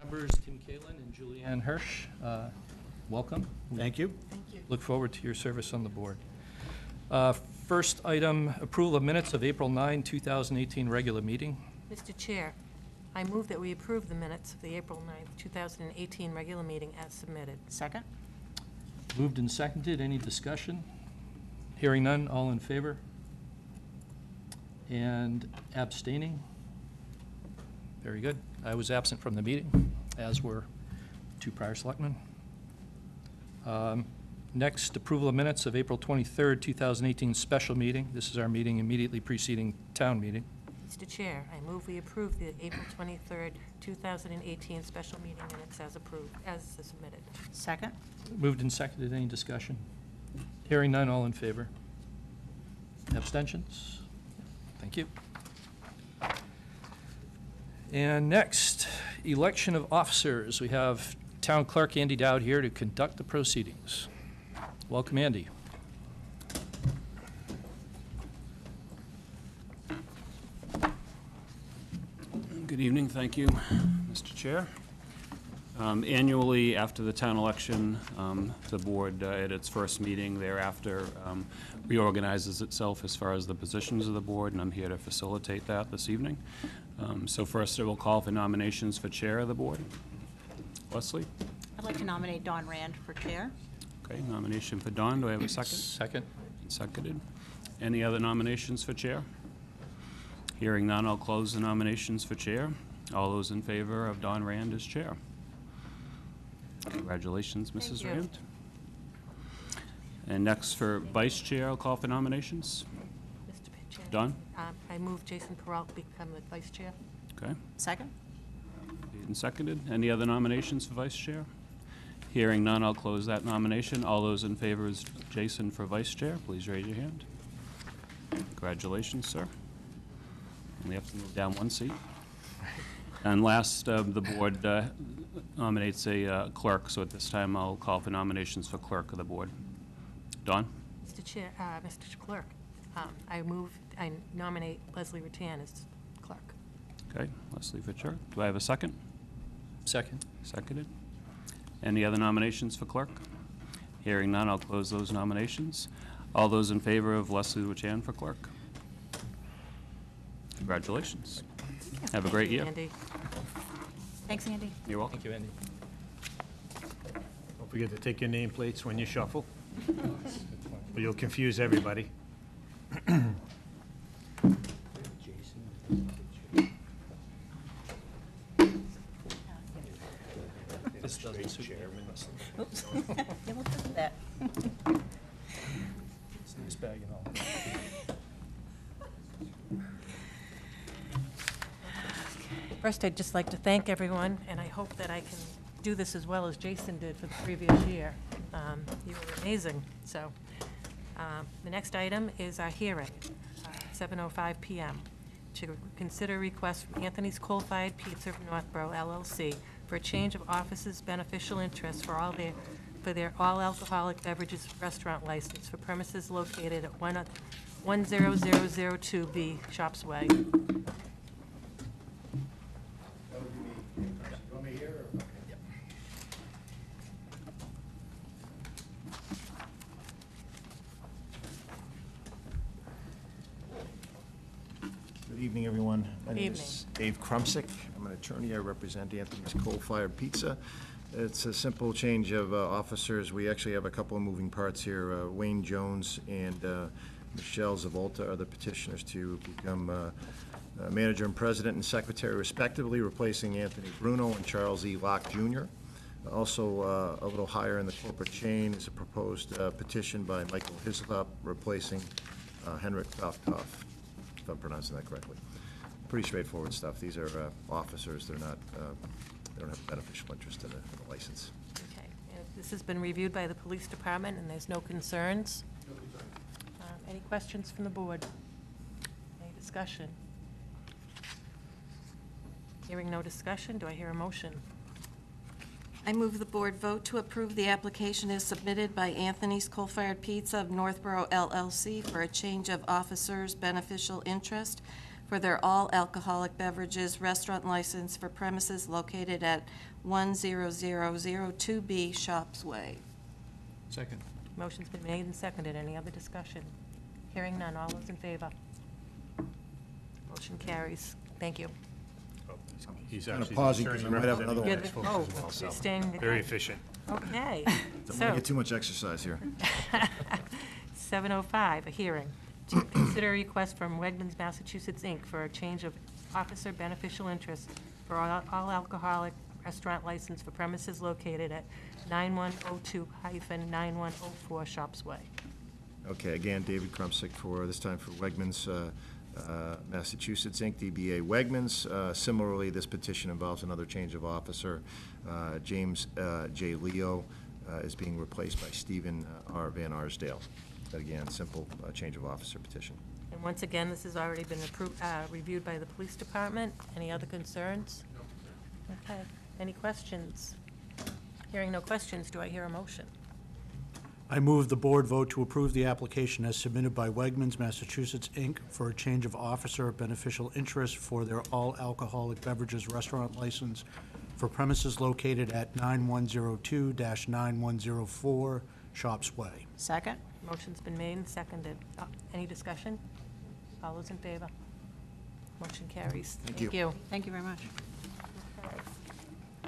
Members Tim Kalin and Julianne Hirsch, uh, welcome. Thank you. Thank you. Look forward to your service on the board. Uh, First item, approval of minutes of April 9, 2018 regular meeting. Mr. Chair, I move that we approve the minutes of the April 9th, 2018 regular meeting as submitted. Second? Moved and seconded, any discussion? Hearing none, all in favor? And abstaining? Very good. I was absent from the meeting, as were two prior selectmen. Um, Next, approval of minutes of April 23rd, 2018 special meeting. This is our meeting immediately preceding town meeting. Mr. Chair, I move we approve the April 23rd, 2018 special meeting minutes as approved, as submitted. Second? Moved and seconded, any discussion? Hearing none, all in favor? Abstentions? Thank you. And next, election of officers. We have Town Clerk Andy Dowd here to conduct the proceedings. Welcome, Andy. Good evening, thank you, Mr. Chair. Um, Annually, after the town election, um, the board, uh, at its first meeting thereafter, um, reorganizes itself as far as the positions of the board, and I'm here to facilitate that this evening. Um, So first, I will call for nominations for chair of the board. Leslie? I'd like to nominate Dawn Rand for chair. Okay, nomination for Dawn, do I have a second? Second. Seconded. Any other nominations for chair? Hearing none, I'll close the nominations for chair. All those in favor of Dawn Rand as chair? Congratulations, Thank Mrs. you. Rand. And next for vice chair, I'll call for nominations. Mr. Chair. Dawn? Um, I move Jason Perreault become the vice chair. Okay, Second? made and seconded. Any other nominations for vice chair? Hearing none, I'll close that nomination. All those in favor is Jason for vice chair, please raise your hand. Congratulations, sir. Only have to move down one seat. And last, uh, the board uh, nominates a uh, clerk, so at this time, I'll call for nominations for clerk of the board. Dawn? Mr. Chair, uh, Mr. Clerk, um, I move, I nominate Leslie Rutan as clerk. Okay, Leslie for chair. Do I have a second? Second. Seconded. Any other nominations for clerk? Hearing none, I'll close those nominations. All those in favor of Leslie Wachan for clerk? Congratulations. Have a great year. Andy. Thanks, Andy. You're welcome. Thank you, Andy. Don't forget to take your nameplates when you shuffle, or you'll confuse everybody. This doesn't suit me. Oops. Yeah, we'll do that. It's nice bag and all. First, I'd just like to thank everyone, and I hope that I can do this as well as Jason did for the previous year. Um, You were amazing, so. um, The next item is our hearing, uh, 7:05 PM, to consider request from Anthony's Coal Fired Pizza of Northborough LLC for a change of offices beneficial interest for all their, for their all alcoholic beverages restaurant license for premises located at one 10002B Shops Way. Good evening, everyone. My name Evening. Is Dave Krumsick. I'm an attorney. I represent Anthony's Coal Fired Pizza. It's a simple change of uh, officers. We actually have a couple of moving parts here. Uh, Wayne Jones and uh, Michelle Zavolta are the petitioners to become uh, uh, manager and president and secretary respectively, replacing Anthony Bruno and Charles E. Locke Jr. Also, uh, a little higher in the corporate chain is a proposed uh, petition by Michael Hislop replacing uh, Henrik Falkhoff if I'm pronouncing that correctly. Pretty straightforward stuff. These are uh, officers, they're not, uh, they don't have a beneficial interest in the in the license. Okay, and this has been reviewed by the police department, and there's no concerns? Um, Any questions from the board? Any discussion? Hearing no discussion, do I hear a motion? I move the board vote to approve the application as submitted by Anthony's Coal Fired Pizza of Northborough LLC for a change of officers' beneficial interest for their all alcoholic beverages restaurant license for premises located at 10002B Shops Way. Second. Motion's been made and seconded. Any other discussion? Hearing none. All those in favor? Motion carries. Thank you. He's Kinda actually. pausing the 'cause attorney we might have another oh, the one. next folks Oh, as well, so you're staying- Very efficient. Okay. Don't So, get too much exercise here. 7:05, a hearing. To consider a request from Wegmans, Massachusetts, Inc. for a change of officer beneficial interest for all all alcoholic restaurant license for premises located at 9102-9104 Shops Way. Okay, again, David Krumsick for, this time for Wegmans, uh, uh, Massachusetts, Inc., DBA Wegmans. Uh, Similarly, this petition involves another change of officer. Uh, James uh, J. Leo uh, is being replaced by Stephen uh, R. Van Arsdale. But again, simple uh, change of officer petition. And once again, this has already been approved, uh, reviewed by the police department. Any other concerns? Okay. Any questions? Hearing no questions, do I hear a motion? I move the board vote to approve the application as submitted by Wegmans, Massachusetts, Inc. for a change of officer beneficial interest for their all alcoholic beverages restaurant license for premises located at 9102-9104 Shops Way. Second? Motion's been made and seconded. Uh, Any discussion? All those in favor? Motion carries. Thank you. Thank you. Thank you very much.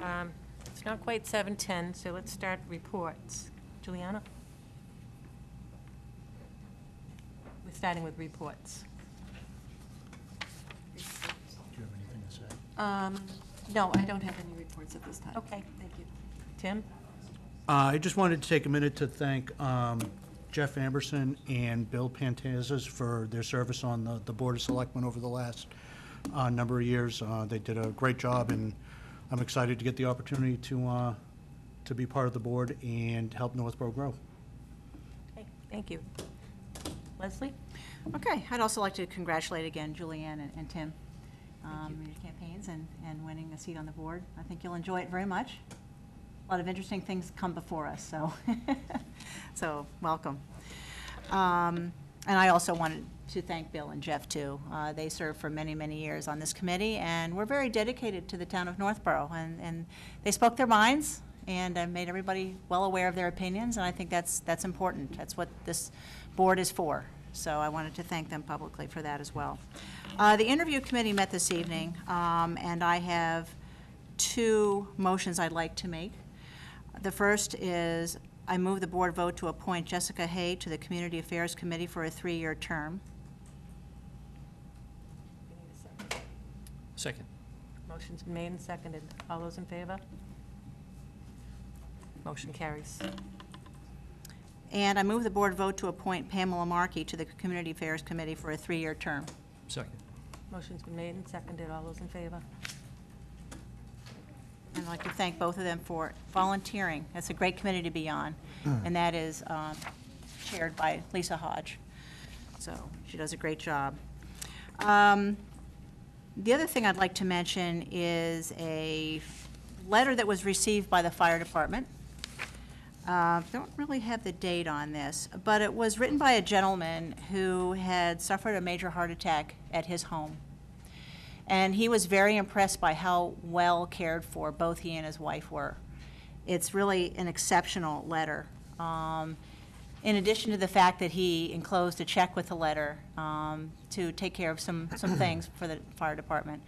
Um, It's not quite 7:10, so let's start reports. Juliana? We're starting with reports. Do you have anything to say? Um, No, I don't have any reports at this time. Okay. Thank you. Tim? Uh, I just wanted to take a minute to thank um, Jeff Amberson and Bill Pantazis for their service on the the Board of Selectmen over the last uh, number of years. Uh, They did a great job, and I'm excited to get the opportunity to, uh, to be part of the board and help Northborough grow. Okay, thank you. Leslie? Okay, I'd also like to congratulate again Julianne and- and Tim um, in your campaigns and, and winning a seat on the board. I think you'll enjoy it very much. Lot of interesting things come before us, so, so, welcome. Um, And I also wanted to thank Bill and Jeff, too. Uh, They served for many, many years on this committee, and we're very dedicated to the town of Northborough. And, and they spoke their minds, and uh, made everybody well aware of their opinions, and I think that's, that's important. That's what this board is for. So I wanted to thank them publicly for that as well. Uh, The interview committee met this evening, um, and I have two motions I'd like to make. The first is, I move the board vote to appoint Jessica Hay to the Community Affairs Committee for a three-year term. Second. Motion's been made and seconded. All those in favor? Motion carries. And I move the board vote to appoint Pamela Markey to the Community Affairs Committee for a three-year term. Second. Motion's been made and seconded. All those in favor? And I'd like to thank both of them for volunteering. That's a great committee to be on, and that is um, chaired by Lisa Hodge. So she does a great job. Um, The other thing I'd like to mention is a letter that was received by the fire department. Uh, Don't really have the date on this, but it was written by a gentleman who had suffered a major heart attack at his home. And he was very impressed by how well cared for both he and his wife were. It's really an exceptional letter. Um, in addition to the fact that he enclosed a check with the letter um, to take care of some, some things for the fire department,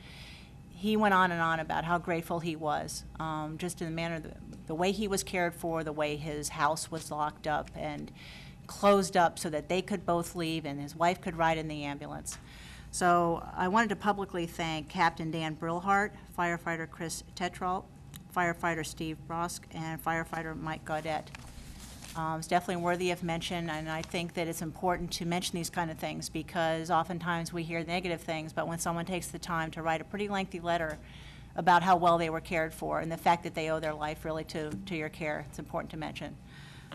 he went on and on about how grateful he was, um, just in the manner, the, the way he was cared for, the way his house was locked up and closed up so that they could both leave and his wife could ride in the ambulance. So I wanted to publicly thank Captain Dan Brillhart, firefighter Chris Tetrault, firefighter Steve Brosk, and firefighter Mike Gaudette. Um, It's definitely worthy of mention, and I think that it's important to mention these kind of things, because oftentimes we hear negative things, but when someone takes the time to write a pretty lengthy letter about how well they were cared for, and the fact that they owe their life really to, to your care, it's important to mention.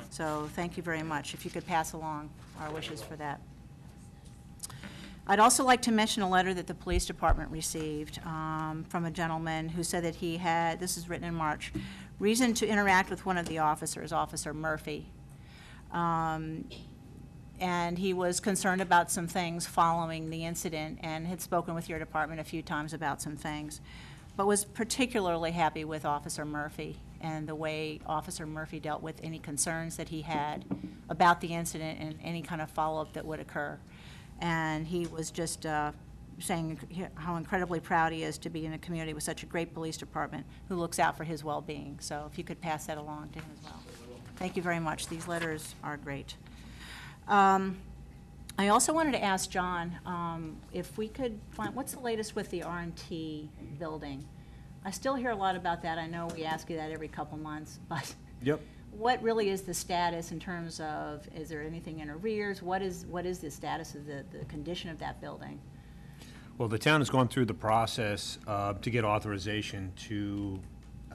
So thank you very much. If you could pass along our wishes for that. I'd also like to mention a letter that the police department received um, from a gentleman who said that he had, this is written in March, reason to interact with one of the officers, Officer Murphy. Um, and he was concerned about some things following the incident and had spoken with your department a few times about some things, but was particularly happy with Officer Murphy and the way Officer Murphy dealt with any concerns that he had about the incident and any kind of follow-up that would occur. And he was just uh, saying how incredibly proud he is to be in a community with such a great police department who looks out for his well-being. So if you could pass that along to him as well. Thank you very much. These letters are great. Um, I also wanted to ask John um, if we could find, what's the latest with the R and T building? I still hear a lot about that. I know we ask you that every couple months, but Yep. What really is the status in terms of, is there anything in arrears? What is, what is the status of the, the condition of that building? Well, the town has gone through the process uh, to get authorization to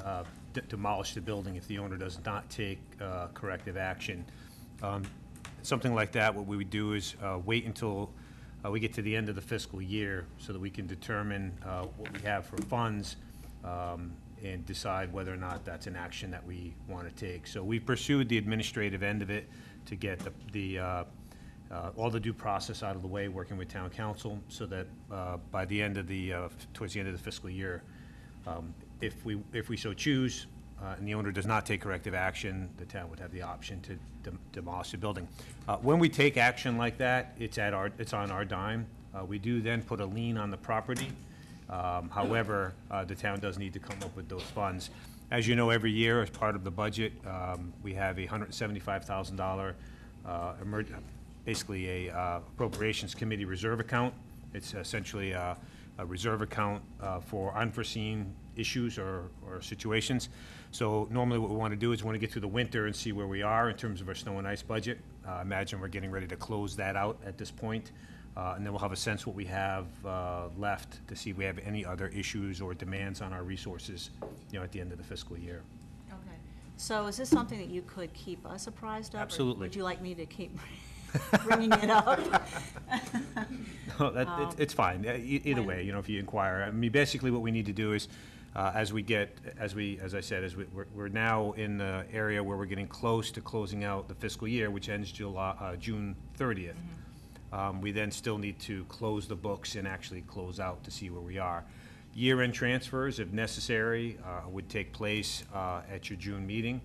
uh, de- demolish the building if the owner does not take uh, corrective action. Um, Something like that, what we would do is uh, wait until uh, we get to the end of the fiscal year so that we can determine uh, what we have for funds um, and decide whether or not that's an action that we want to take. So we pursued the administrative end of it to get the, the, uh, uh, all the due process out of the way, working with town counsel, so that uh, by the end of the, uh, towards the end of the fiscal year, um, if we, if we so choose, uh, and the owner does not take corrective action, the town would have the option to dem- demolish the building. Uh, When we take action like that, it's at our, it's on our dime. We do then put a lien on the property. Um, However, uh, the town does need to come up with those funds. As you know, every year, as part of the budget, um, we have a $175,000, uh, emer- basically a uh, appropriations committee reserve account. It's essentially a a reserve account uh, for unforeseen issues or or situations. So normally what we want to do is we want to get through the winter and see where we are in terms of our snow and ice budget. Uh, Imagine we're getting ready to close that out at this point, uh, and then we'll have a sense what we have uh, left to see if we have any other issues or demands on our resources, you know, at the end of the fiscal year. Okay. So is this something that you could keep us apprised of? or Absolutely. Would you like me to keep bringing it up? No, that, it's- it's fine, Uh, e- either way, you know, if you inquire. I mean, basically, what we need to do is, uh, as we get, as we, as I said, as we, we're- we're now in the area where we're getting close to closing out the fiscal year, which ends July, uh, June thirtieth. Um, We then still need to close the books and actually close out to see where we are. Year-end transfers, if necessary, uh, would take place uh, at your June meeting.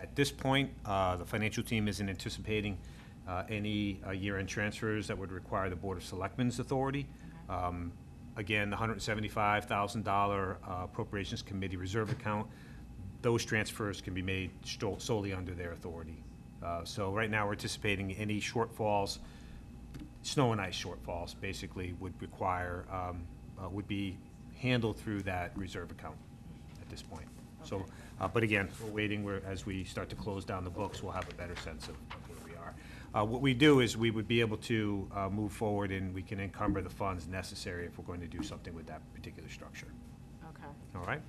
At this point, uh, the financial team isn't anticipating uh, any uh, year-end transfers that would require the Board of Selectmen's authority. Um, Again, the $175,000 uh, appropriations committee reserve account, those transfers can be made solely under their authority. Uh, So right now, we're anticipating any shortfalls, snow and ice shortfalls, basically, would require, um, uh, would be handled through that reserve account at this point. So, uh, but again, we're waiting, we're, as we start to close down the books, we'll have a better sense of of where we are. Uh, What we do is, we would be able to uh, move forward, and we can encumber the funds necessary if we're going to do something with that particular structure. Okay. All right?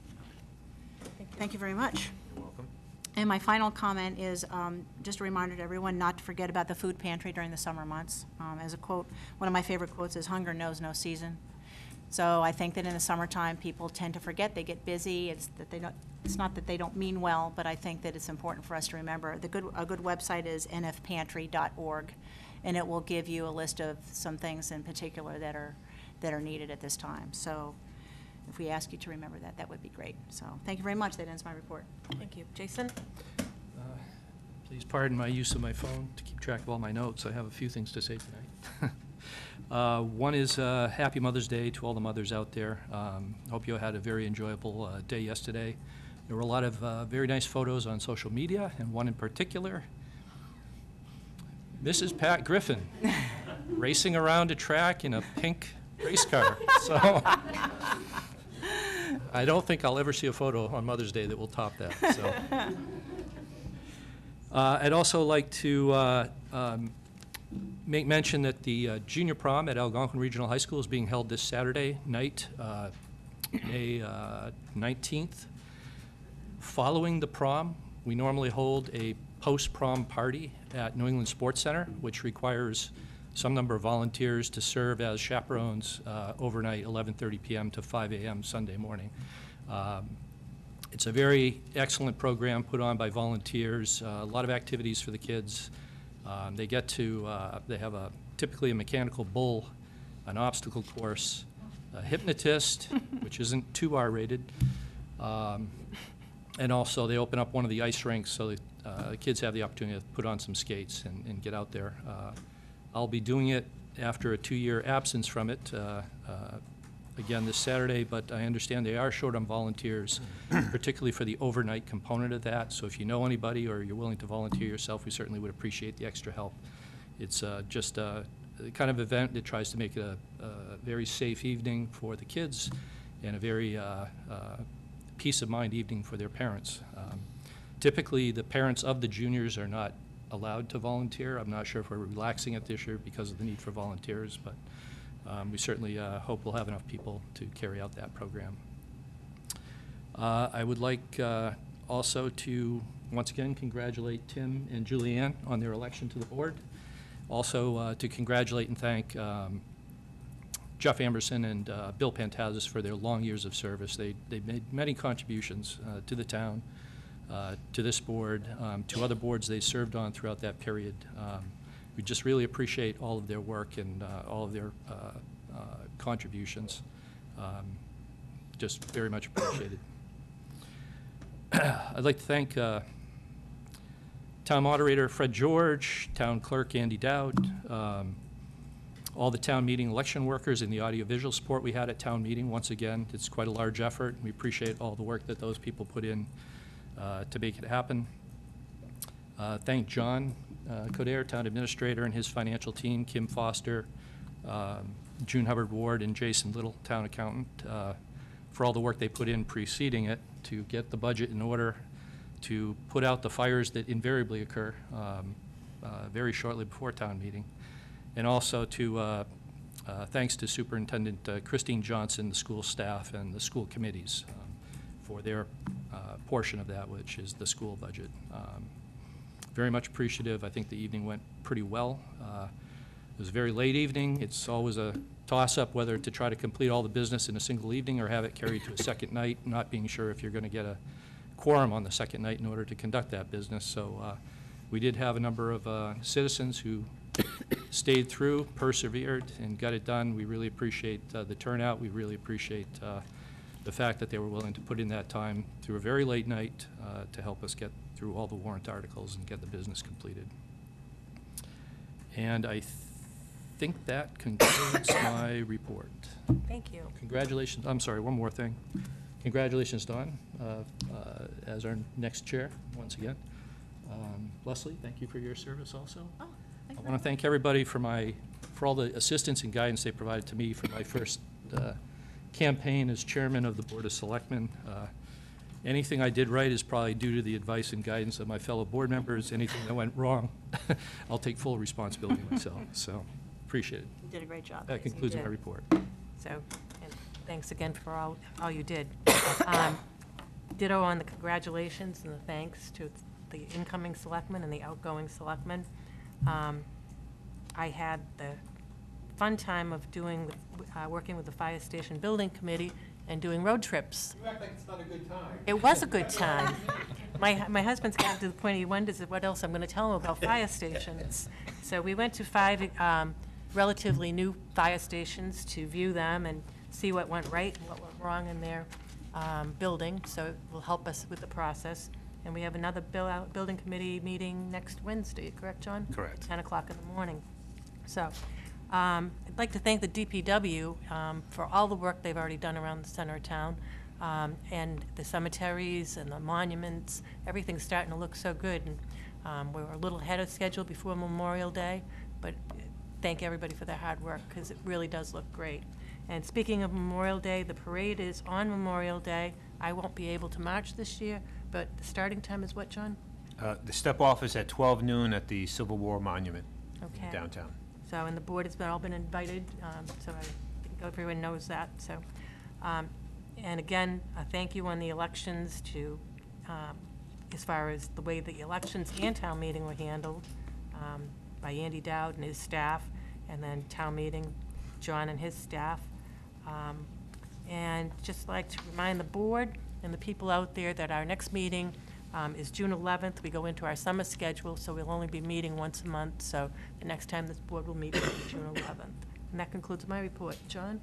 Thank you very much. You're welcome. And my final comment is um, just a reminder to everyone not to forget about the food pantry during the summer months. Um, As a quote, one of my favorite quotes is, "Hunger knows no season." So I think that in the summertime, people tend to forget, they get busy, it's that they don't, it's not that they don't mean well, but I think that it's important for us to remember. The good, a good website is nfpantry.org, and it will give you a list of some things in particular that are, that are needed at this time. So if we ask you to remember that, that would be great. So, thank you very much, that ends my report. Thank you. Jason? Please pardon my use of my phone to keep track of all my notes. I have a few things to say tonight. Uh, One is uh, Happy Mother's Day to all the mothers out there. Um, Hope you had a very enjoyable uh, day yesterday. There were a lot of uh, very nice photos on social media, and one in particular, Mrs. Pat Griffin racing around a track in a pink race car. So I don't think I'll ever see a photo on Mother's Day that will top that, so. Uh, I'd also like to uh, um, make mention that the uh, junior prom at Algonquin Regional High School is being held this Saturday night, uh, May uh, 19th. Following the prom, we normally hold a post-prom party at New England Sports Center, which requires some number of volunteers to serve as chaperones uh, overnight, 11:30 PM to 5 AM Sunday morning. Um, it's a very excellent program put on by volunteers, uh, a lot of activities for the kids. Um, They get to, uh, they have a, typically a mechanical bull, an obstacle course, a hypnotist, which isn't too R-rated, um, and also, they open up one of the ice rinks so that uh, the kids have the opportunity to put on some skates and and get out there. Uh, I'll be doing it after a two-year absence from it, uh, uh, again this Saturday, but I understand they are short on volunteers, particularly for the overnight component of that. So if you know anybody or you're willing to volunteer yourself, we certainly would appreciate the extra help. It's uh, just a kind of event that tries to make it a a very safe evening for the kids and a very uh, uh, peace of mind evening for their parents. Um, Typically, the parents of the juniors are not allowed to volunteer. I'm not sure if we're relaxing it this year because of the need for volunteers, but um, we certainly uh, hope we'll have enough people to carry out that program. Uh, I would like uh, also to, once again, congratulate Tim and Julianne on their election to the board. Also, uh, to congratulate and thank um, Jeff Amberson and uh, Bill Pantazis for their long years of service. They, they made many contributions uh, to the town, uh, to this board, um, to other boards they served on throughout that period. Um, We just really appreciate all of their work and uh, all of their uh, uh, contributions. Um, Just very much appreciated. I'd like to thank Town Moderator Fred George, Town Clerk Andy Dowd, um, all the town meeting election workers and the audiovisual support we had at town meeting. Once again, it's quite a large effort. We appreciate all the work that those people put in uh, to make it happen. Uh, Thank John uh, Town Administrator, and his financial team, Kim Foster, um, June Hubbard Ward, and Jason Little, Town Accountant, uh, for all the work they put in preceding it to get the budget in order, to put out the fires that invariably occur um, uh, very shortly before town meeting. And also to, uh, thanks to Superintendent Christine Johnson, the school staff, and the school committees for their uh, portion of that, which is the school budget. Um, Very much appreciative. I think the evening went pretty well. Uh, It was a very late evening. It's always a toss-up whether to try to complete all the business in a single evening or have it carried to a second night, not being sure if you're going to get a quorum on the second night in order to conduct that business. So uh, we did have a number of uh, citizens who stayed through, persevered, and got it done. We really appreciate uh, the turnout. We really appreciate uh, the fact that they were willing to put in that time through a very late night uh, to help us get through all the warrant articles and get the business completed. And I think that concludes my report. Thank you. Congratulations, I'm sorry, one more thing. Congratulations, Dawn, uh, uh, as our next chair, once again. Um, Leslie, thank you for your service also. Oh, thank I want to thank everybody for my, for all the assistance and guidance they provided to me for my first uh, campaign as chairman of the Board of Selectmen. Uh, Anything I did right is probably due to the advice and guidance of my fellow board members. Anything that went wrong, I'll take full responsibility myself, so appreciate it. You did a great job. That concludes my report. So, and thanks again for all, all you did. Um, Ditto on the congratulations and the thanks to the incoming selectmen and the outgoing selectmen. Um, I had the fun time of doing, uh, working with the Fire Station Building Committee and doing road trips. You act like it's not a good time. It was a good time. My, my husband's gotten to the point he wonders what else I'm going to tell him about fire stations. So we went to five um, relatively new fire stations to view them and see what went right and what went wrong in their um, building, so it will help us with the process. And we have another bill out, building committee meeting next Wednesday, correct, John? Correct. 10 o'clock in the morning. So, um, I'd like to thank the DPW um, for all the work they've already done around the center of town, um, and the cemeteries and the monuments, everything's starting to look so good. And um, we were a little ahead of schedule before Memorial Day, but thank everybody for their hard work, because it really does look great. And speaking of Memorial Day, the parade is on Memorial Day. I won't be able to march this year, but the starting time is what, John? Uh, The step-off is at 12 noon at the Civil War Monument Okay. downtown. So, and the board has been, all been invited, um, so I think everyone knows that, so. um, And again, a thank you on the elections to, um, as far as the way the elections and town meeting were handled um, by Andy Dowd and his staff, and then town meeting, John and his staff. Um, And just like to remind the board and the people out there that our next meeting um, is June 11th. We go into our summer schedule, so we'll only be meeting once a month, so next time this board will meet will be June 11th. And that concludes my report. John?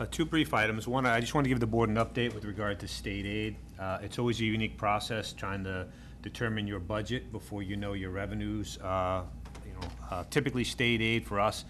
Uh, Two brief items. One, I just want to give the board an update with regard to state aid. Uh, It's always a unique process trying to determine your budget before you know your revenues. Uh, You know, uh, Typically, state aid for us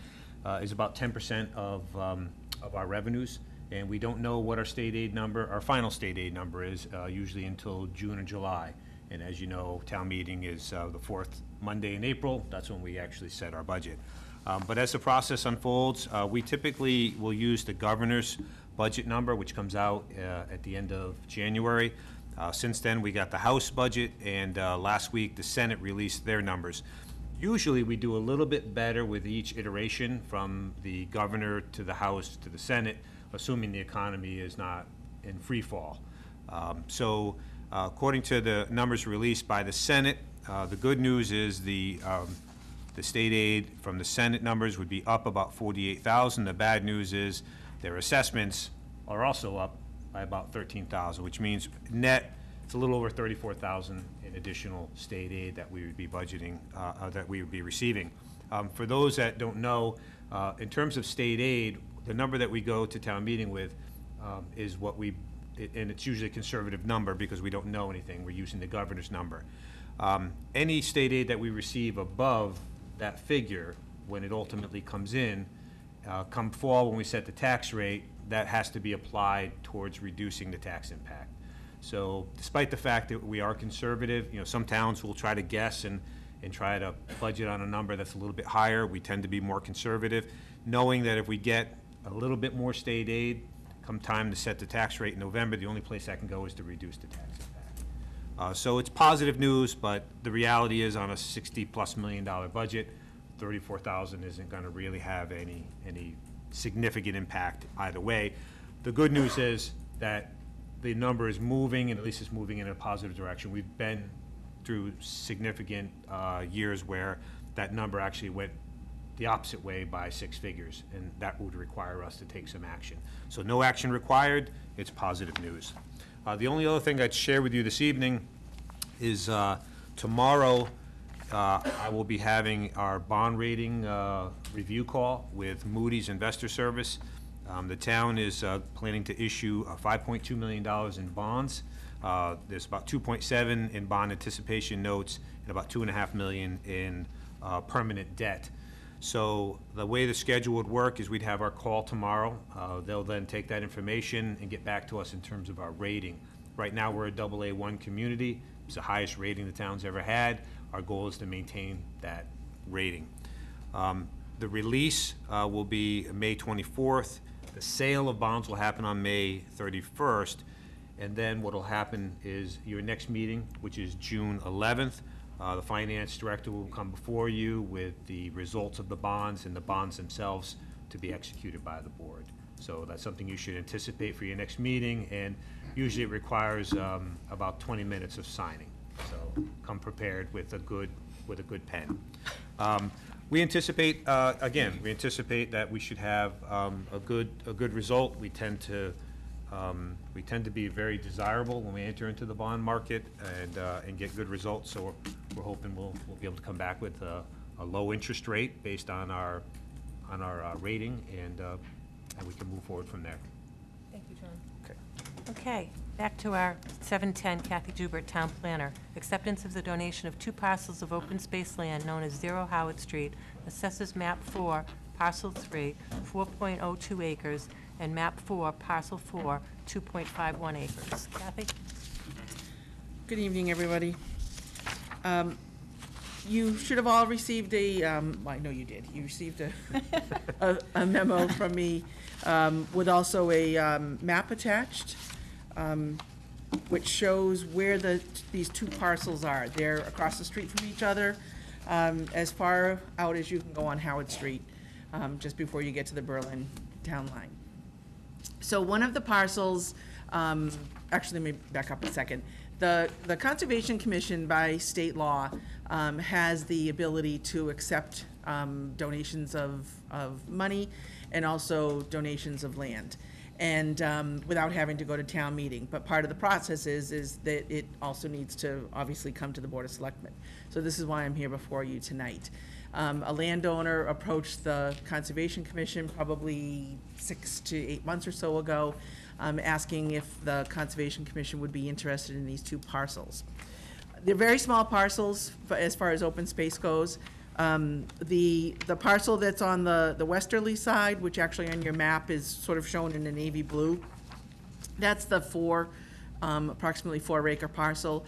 uh, is about ten percent of, um, of our revenues, and we don't know what our state aid number, our final state aid number is, uh, usually until June or July. And as you know, town meeting is uh, the fourth Monday in April. That's when we actually set our budget. Um, But as the process unfolds, uh, we typically will use the governor's budget number, which comes out uh, at the end of January. Uh, Since then, we got the House budget, and uh, last week, the Senate released their numbers. Usually, we do a little bit better with each iteration, from the governor to the House to the Senate, assuming the economy is not in free fall. Um, So uh, according to the numbers released by the Senate, uh, the good news is the, um, the state aid from the Senate numbers would be up about forty-eight thousand. The bad news is their assessments are also up by about thirteen thousand, which means net, it's a little over thirty-four thousand in additional state aid that we would be budgeting, uh, uh, that we would be receiving. Um, For those that don't know, uh, in terms of state aid, the number that we go to town meeting with um, is what we, and it's usually a conservative number because we don't know anything. We're using the governor's number. Um, Any state aid that we receive above that figure, when it ultimately comes in, uh, come fall, when we set the tax rate, that has to be applied towards reducing the tax impact. So despite the fact that we are conservative, you know, some towns will try to guess and, and try to budget on a number that's a little bit higher. We tend to be more conservative, knowing that if we get a little bit more state aid, come time to set the tax rate in November, the only place that can go is to reduce the tax. Uh, So it's positive news, but the reality is on a sixty-plus million dollar budget, thirty-four thousand isn't gonna really have any, any significant impact either way. The good news is that the number is moving, and at least it's moving in a positive direction. We've been through significant uh, years where that number actually went the opposite way by six figures, and that would require us to take some action. So no action required, it's positive news. Uh, The only other thing I'd share with you this evening is uh, tomorrow, uh, I will be having our bond rating uh, review call with Moody's Investor Service. Um, The town is uh, planning to issue uh, $5.2 million in bonds. Uh, There's about 2.7 in bond anticipation notes and about 2.5 million in uh, permanent debt. So the way the schedule would work is we'd have our call tomorrow. Uh, They'll then take that information and get back to us in terms of our rating. Right now, we're a double A1 community. It's the highest rating the town's ever had. Our goal is to maintain that rating. Um, The release uh, will be May 24th. The sale of bonds will happen on May 31st. And then what'll happen is your next meeting, which is June 11th, uh, the finance director will come before you with the results of the bonds and the bonds themselves to be executed by the board. So that's something you should anticipate for your next meeting, and usually it requires um, about 20 minutes of signing. So come prepared with a good, with a good pen. Um, We anticipate, uh, again, we anticipate that we should have um, a good, a good result. We tend to, um, we tend to be very desirable when we enter into the bond market and, uh, and get good results. So we're, we're hoping we'll, we'll be able to come back with a, a low interest rate based on our, on our uh, rating, and, uh, and we can move forward from there. Thank you, John. Okay. Okay, back to our 710 Kathy Joubert, Town Planner. Acceptance of the donation of two parcels of open space land known as Zero Howard Street, Assessors Map 4, Parcel 3, 4.02 acres, and Map 4, Parcel 4, 2.51 acres. Kathy? Good evening, everybody. Um, You should have all received a, um, well, I know you did, you received a- a a memo from me um, with also a um, map attached, um, which shows where the, these two parcels are. They're across the street from each other, um, as far out as you can go on Howard Street, um, just before you get to the Berlin town line. So one of the parcels, um, actually, let me back up a second. The, the Conservation Commission by state law, um, has the ability to accept, um, donations of, of money and also donations of land. and um, without having to go to town meeting. But part of the process is, is that it also needs to obviously come to the Board of Selectmen. So this is why I'm here before you tonight. Um, A landowner approached the Conservation Commission probably six to eight months or so ago, um, asking if the Conservation Commission would be interested in these two parcels. They're very small parcels as far as open space goes. Um, The, the parcel that's on the, the westerly side, which actually on your map is sort of shown in a navy blue, that's the four, um, approximately four acre parcel.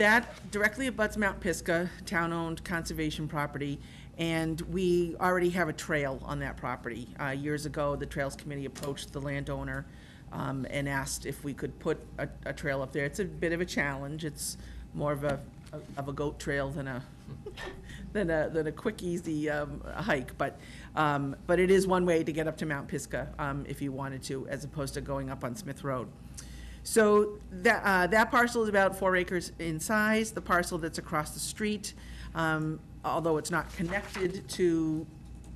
That directly abuts Mount Pisgah, town-owned conservation property, and we already have a trail on that property. Uh, years ago, the Trails Committee approached the landowner, um, and asked if we could put a, a trail up there. It's a bit of a challenge. It's more of a, of a goat trail than a, than a, than a quick, easy, um, hike, but, um, but it is one way to get up to Mount Pisgah, um, if you wanted to, as opposed to going up on Smith Road. So that, uh, that parcel is about four acres in size. The parcel that's across the street, um, although it's not connected to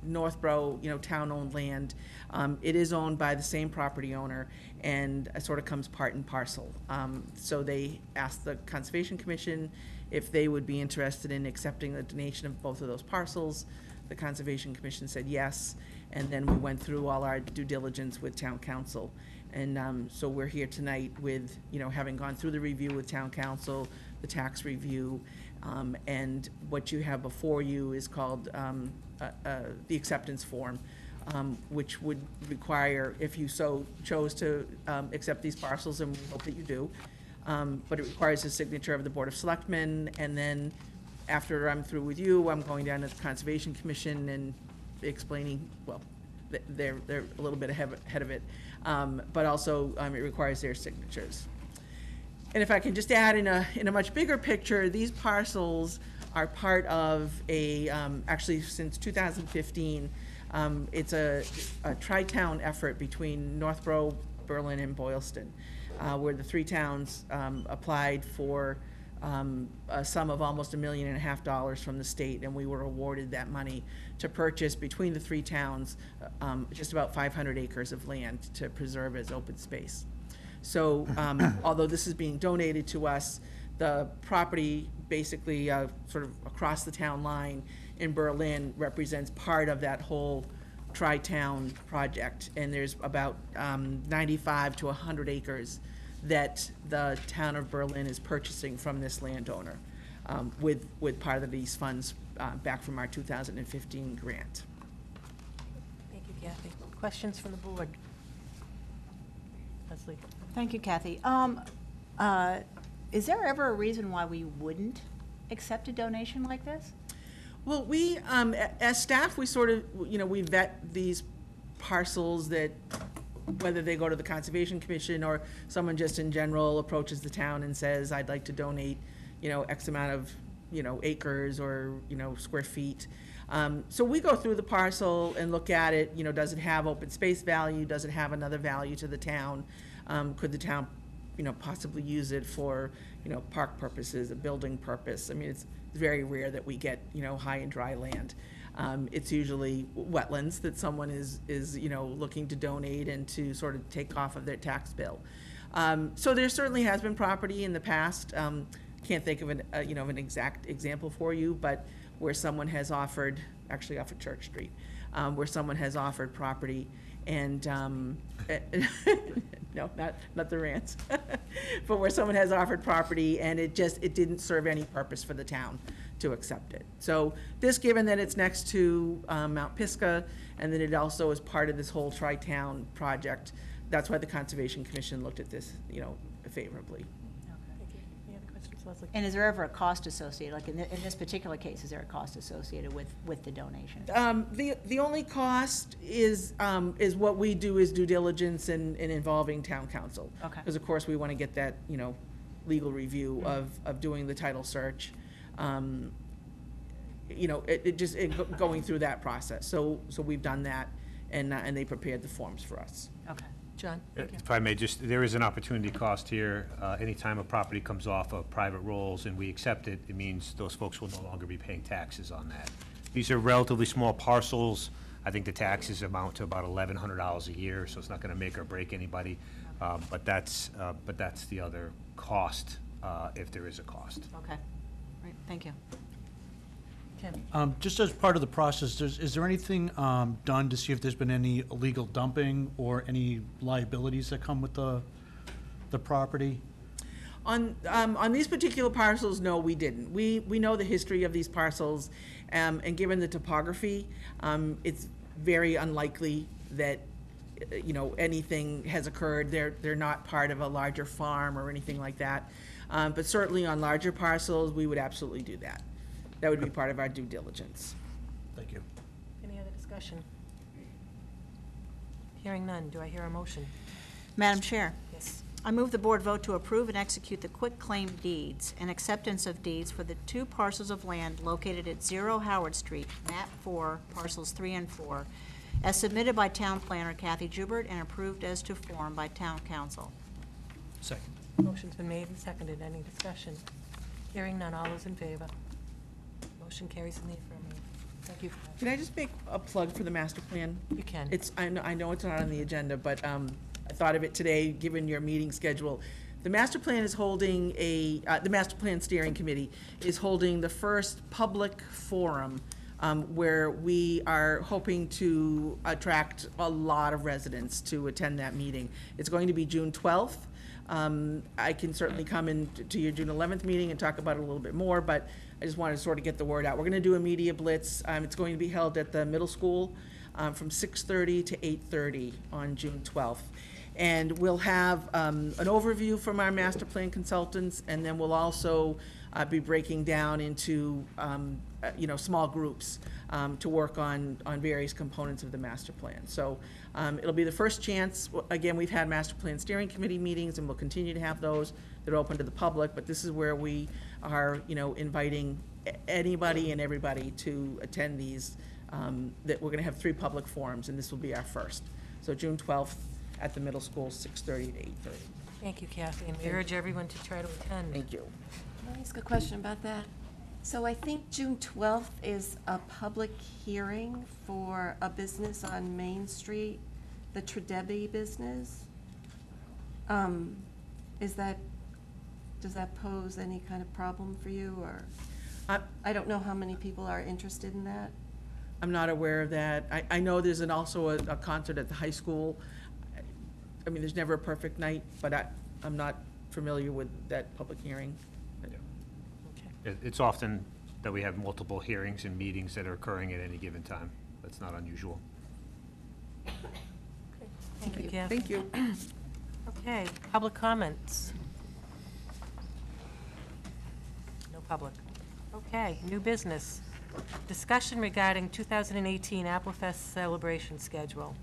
Northborough, you know, town-owned land, um, it is owned by the same property owner and it sort of comes part and parcel. Um, so they asked the Conservation Commission if they would be interested in accepting the donation of both of those parcels. The Conservation Commission said yes, and then we went through all our due diligence with town counsel. And um, so we're here tonight with, you know, having gone through the review with town counsel, the tax review, um, and what you have before you is called um, uh, uh, the acceptance form, um, which would require, if you so chose to um, accept these parcels, and we hope that you do, um, but it requires a signature of the Board of Selectmen, and then after I'm through with you, I'm going down to the Conservation Commission and explaining, well, th- they're, they're a little bit ahead of it, um, but also um, it requires their signatures. And if I can just add in a, in a much bigger picture, these parcels are part of a, um, actually since 2015, um, it's a, a tri-town effort between Northborough, Berlin, and Boylston, uh, where the three towns um, applied for um, a sum of almost a million and a half dollars from the state, and we were awarded that money to purchase between the three towns um, just about 500 acres of land to preserve as open space. So, um, although this is being donated to us, the property basically, uh, sort of across the town line in Berlin represents part of that whole tri-town project. And there's about, um, ninety-five to hundred acres that the town of Berlin is purchasing from this landowner, um, with, with part of these funds, uh, back from our two thousand and fifteen grant. Thank you, Kathy. Questions from the board? Leslie? Thank you, Kathy. Um, uh, Is there ever a reason why we wouldn't accept a donation like this? Well, we, um, a- as staff, we sort of, you know, we vet these parcels that, whether they go to the Conservation Commission or someone just in general approaches the town and says, I'd like to donate, you know, X amount of, you know, acres or, you know, square feet. Um, so we go through the parcel and look at it, you know, does it have open space value? Does it have another value to the town? Um, could the town, you know, possibly use it for, you know, park purposes, a building purpose? I mean, it's very rare that we get, you know, high and dry land. Um, it's usually wetlands that someone is, is, you know, looking to donate and to sort of take off of their tax bill. Um, so there certainly has been property in the past, um, can't think of an, uh, you know, of an exact example for you, but where someone has offered, actually off of Church Street, um, where someone has offered property and, um, no, not, not the rants, but where someone has offered property and it just, it didn't serve any purpose for the town to accept it. So this, given that it's next to, um, Mount Pisgah and that it also is part of this whole tri-town project, that's why the Conservation Commission looked at this, you know, favorably. Thank you. Any other questions, And is there ever a cost associated, like in, thi- in this particular case, is there a cost associated with, with the donation? Um, the, the only cost is, um, is what we do is due diligence in, in involving town counsel. Okay. Because of course, we want to get that, you know, legal review of, of doing the title search. Um, You know, it, it just, it, go- going through that process. So, so we've done that and, uh, and they prepared the forms for us. Okay. John? Thank. If I may, just, there is an opportunity cost here. Uh, Anytime a property comes off of private rolls and we accept it, it means those folks will no longer be paying taxes on that. These are relatively small parcels. I think the taxes amount to about eleven hundred dollars a year, so it's not gonna make or break anybody. Um, But that's, uh, but that's the other cost, uh, if there is a cost. Okay, great, thank you. Tim? Um, Just as part of the process, is there anything um, done to see if there's been any illegal dumping or any liabilities that come with the, the property? On, um, on these particular parcels, no, we didn't. We, we know the history of these parcels, um, and given the topography, um, it's very unlikely that, uh, you know, anything has occurred. They're, they're not part of a larger farm or anything like that. Um, but certainly on larger parcels, we would absolutely do that. That would be part of our due diligence. Thank you. Any other discussion? Hearing none, do I hear a motion? Madam Chair, Yes. I move the board vote to approve and execute the quitclaim deeds and acceptance of deeds for the two parcels of land located at Zero Howard Street, map four, parcels three and four, as submitted by town planner Kathy Joubert and approved as to form by town counsel. Second. Motion's been made and seconded. Any discussion? Hearing none, all those in favor? Motion carries in the affirmative. Thank you. Can I just make a plug for the master plan? You can. It's, I know, I know it's not on the agenda, but um, I thought of it today, given your meeting schedule. The master plan is holding a, uh, the master plan steering committee is holding the first public forum um, where we are hoping to attract a lot of residents to attend that meeting. It's going to be June 12th. Um, I can certainly come in t- to your June 11th meeting and talk about it a little bit more, but I just wanted to sort of get the word out. We're going to do a media blitz. Um, It's going to be held at the middle school um, from 6:30 to 8:30 on June 12th. And we'll have um, an overview from our master plan consultants, and then we'll also uh, be breaking down into, um, uh, you know, small groups um, to work on, on various components of the master plan. So um, it'll be the first chance, again, we've had master plan steering committee meetings, and we'll continue to have those that are open to the public, but this is where we are, you know, inviting a- anybody and everybody to attend these, um, that we're gonna have three public forums, and this will be our first. So June twelfth at the middle school, six thirty to eight thirty. Thank you, Kathy, and we urge everyone to try to attend. Thank you. Can I ask a question about that? So I think June 12th is a public hearing for a business on Main Street, the Tredebi business. Um, Is that, does that pose any kind of problem for you, or? I- I don't know how many people are interested in that. I'm not aware of that. I, I know there's an, also a, a concert at the high school. I mean, there's never a perfect night, but I, I'm not familiar with that public hearing. Okay. It- It's often that we have multiple hearings and meetings that are occurring at any given time. That's not unusual. Thank you, Kathy. Thank you. Okay, public comments? No public. Okay, new business. Discussion regarding 2018 Applefest celebration schedule.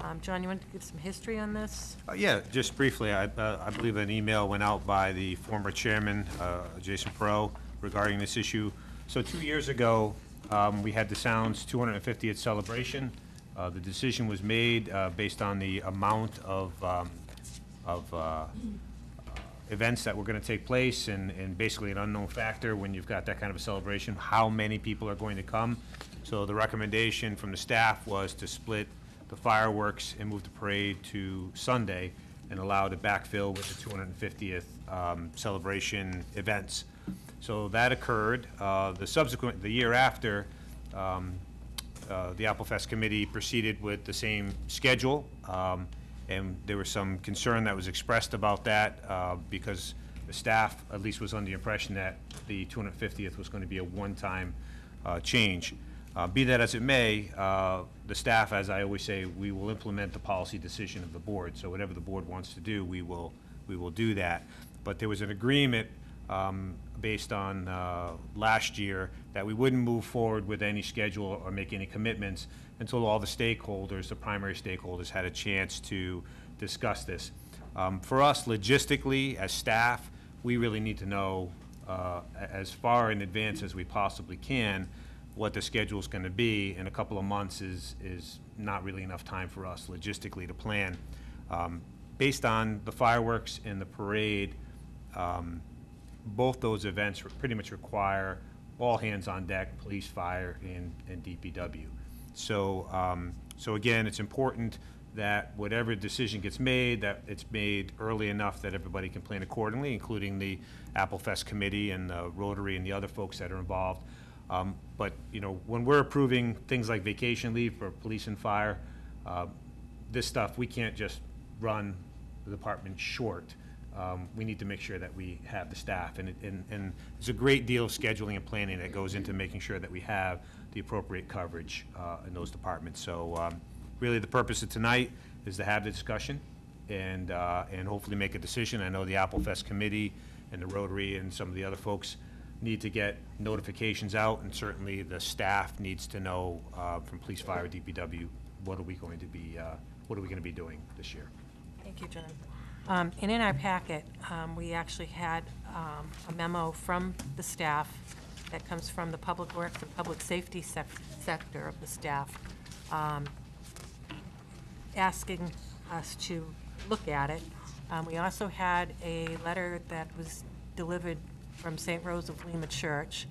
Um, John, you want to give some history on this? Uh, Yeah, just briefly, I, uh, I believe an email went out by the former chairman, uh, Jason Perreault, regarding this issue. So two years ago, um, we had the Sounds 250th celebration. Uh, The decision was made uh, based on the amount of, um, of uh, events that were going to take place, and, and basically an unknown factor when you've got that kind of a celebration, how many people are going to come. So the recommendation from the staff was to split the fireworks and move the parade to Sunday and allow to backfill with the 250th um, celebration events. So that occurred. Uh, The subsequent, the year after, um, uh, the Apple Fest Committee proceeded with the same schedule, um, and there was some concern that was expressed about that, uh, because the staff at least was under the impression that the 250th was going to be a one-time uh, change. Uh, Be that as it may, uh, the staff, as I always say, we will implement the policy decision of the board, so whatever the board wants to do, we will, we will do that. But there was an agreement um, based on uh, last year that we wouldn't move forward with any schedule or make any commitments until all the stakeholders, the primary stakeholders, had a chance to discuss this. Um, For us, logistically, as staff, we really need to know uh, as far in advance as we possibly can what the schedule is going to be, and a couple of months is, is not really enough time for us logistically to plan. Um, Based on the fireworks and the parade, um, both those events pretty much require all hands on deck, police, fire, and, and DPW. So, um, so again, it's important that whatever decision gets made, that it's made early enough that everybody can plan accordingly, including the Apple Fest Committee and the Rotary and the other folks that are involved. Um, But, you know, when we're approving things like vacation leave for police and fire, uh, this stuff, we can't just run the department short. Um, We need to make sure that we have the staff, and, it- and, and there's a great deal of scheduling and planning that goes into making sure that we have the appropriate coverage uh, in those departments. So um, really, the purpose of tonight is to have the discussion and, uh, and hopefully make a decision. I know the Apple Fest Committee and the Rotary and some of the other folks need to get notifications out, and certainly the staff needs to know uh, from police, fire, DPW, what are we going to be, uh, what are we going to be doing this year? Thank you, John. Um, And in our packet, um, we actually had um, a memo from the staff that comes from the Public Works and Public Safety sec- sector of the staff, um, asking us to look at it. Um, We also had a letter that was delivered from St. Rose of Lima Church,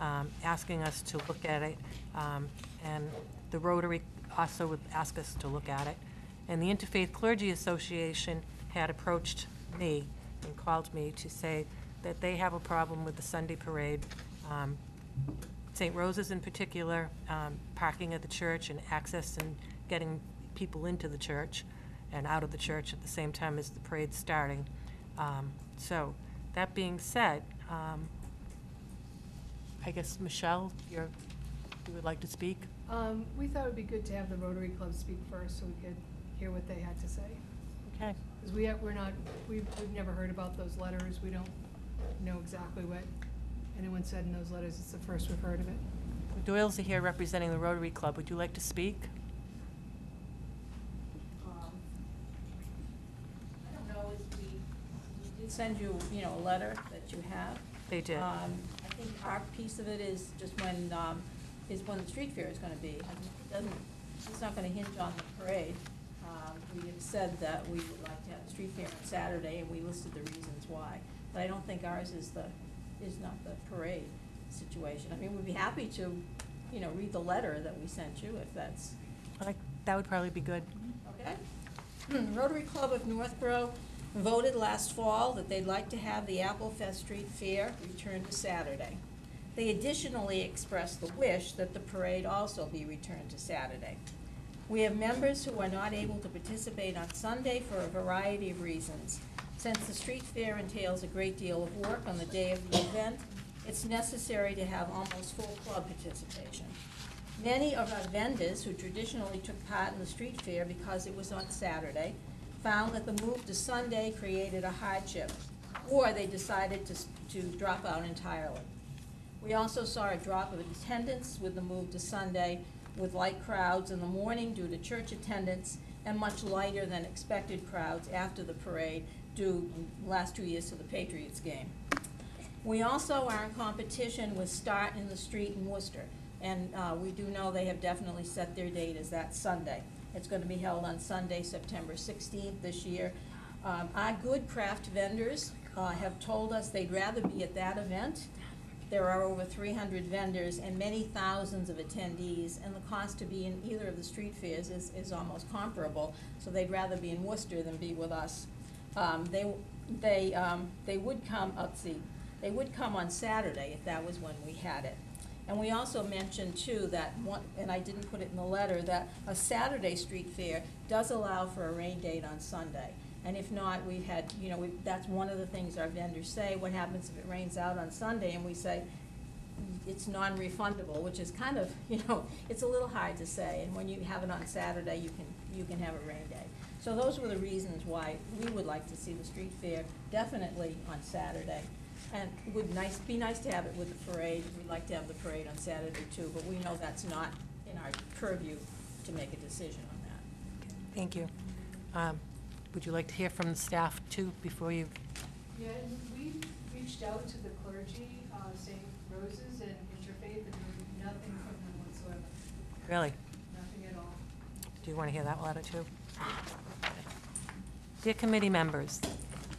um, asking us to look at it. Um, And the Rotary also would ask us to look at it. And the Interfaith Clergy Association had approached me and called me to say that they have a problem with the Sunday parade. um, St. Rose's in particular, um, parking at the church and access and getting people into the church and out of the church at the same time as the parade's starting. Um, So, that being said, um, I guess, Michelle, you're, you would like to speak? Um, we thought it'd be good to have the Rotary Club speak first, so we could hear what they had to say. Okay. Because we, have- we're not, we've, we've never heard about those letters, we don't know exactly what anyone said in those letters, it's the first we've heard of it. Doyle's here representing the Rotary Club. Would you like to speak? Um, I don't know, if we, we did send you, you know, a letter that you have. They did. Um, I think our piece of it is just when, um, is when the street fair is gonna be. I mean, it Doesn't, it's not gonna hinge on the parade. We have said that we would like to have the street fair on Saturday, and we listed the reasons why. But I don't think ours is the, is not the parade situation. I mean, we'd be happy to, you know, read the letter that we sent you, if that's, Like, That would probably be good. Okay. Hmm, Rotary Club of Northborough voted last fall that they'd like to have the Apple Fest Street Fair return to Saturday. They additionally expressed the wish that the parade also be returned to Saturday. We have members who are not able to participate on Sunday for a variety of reasons. Since the street fair entails a great deal of work on the day of the event, it's necessary to have almost full club participation. Many of our vendors who traditionally took part in the street fair because it was on Saturday found that the move to Sunday created a hardship, or they decided to, to drop out entirely. We also saw a drop of attendance with the move to Sunday, with light crowds in the morning due to church attendance, and much lighter than expected crowds after the parade due, last two years, to the Patriots game. We also are in competition with Start in the Street in Worcester, and uh, we do know they have definitely set their date as that Sunday. It's going to be held on Sunday, September 16th this year. Um, Our good craft vendors uh, have told us they'd rather be at that event. There are over 300 vendors and many thousands of attendees, and the cost to be in either of the street fairs is, is almost comparable, so they'd rather be in Worcester than be with us. Um, They, they, um, they would come, let's see, they would come on Saturday if that was when we had it. And we also mentioned too that one, and I didn't put it in the letter, that a Saturday street fair does allow for a rain date on Sunday. And if not, we've had, you know, we, that's one of the things our vendors say, what happens if it rains out on Sunday? And we say, it's non-refundable, which is kind of, you know, it's a little hard to say. And when you have it on Saturday, you can, you can have a rain day. So those were the reasons why we would like to see the street fair definitely on Saturday. And it would nice, be nice to have it with the parade. We'd like to have the parade on Saturday too, but we know that's not in our purview to make a decision on that. Thank you. Um, Would you like to hear from the staff too, before you, Yeah, and we reached out to the clergy, uh, St. Rose's and Interfaith, and heard nothing from them whatsoever, really, nothing at all. do you want to hear that letter too? Dear committee members,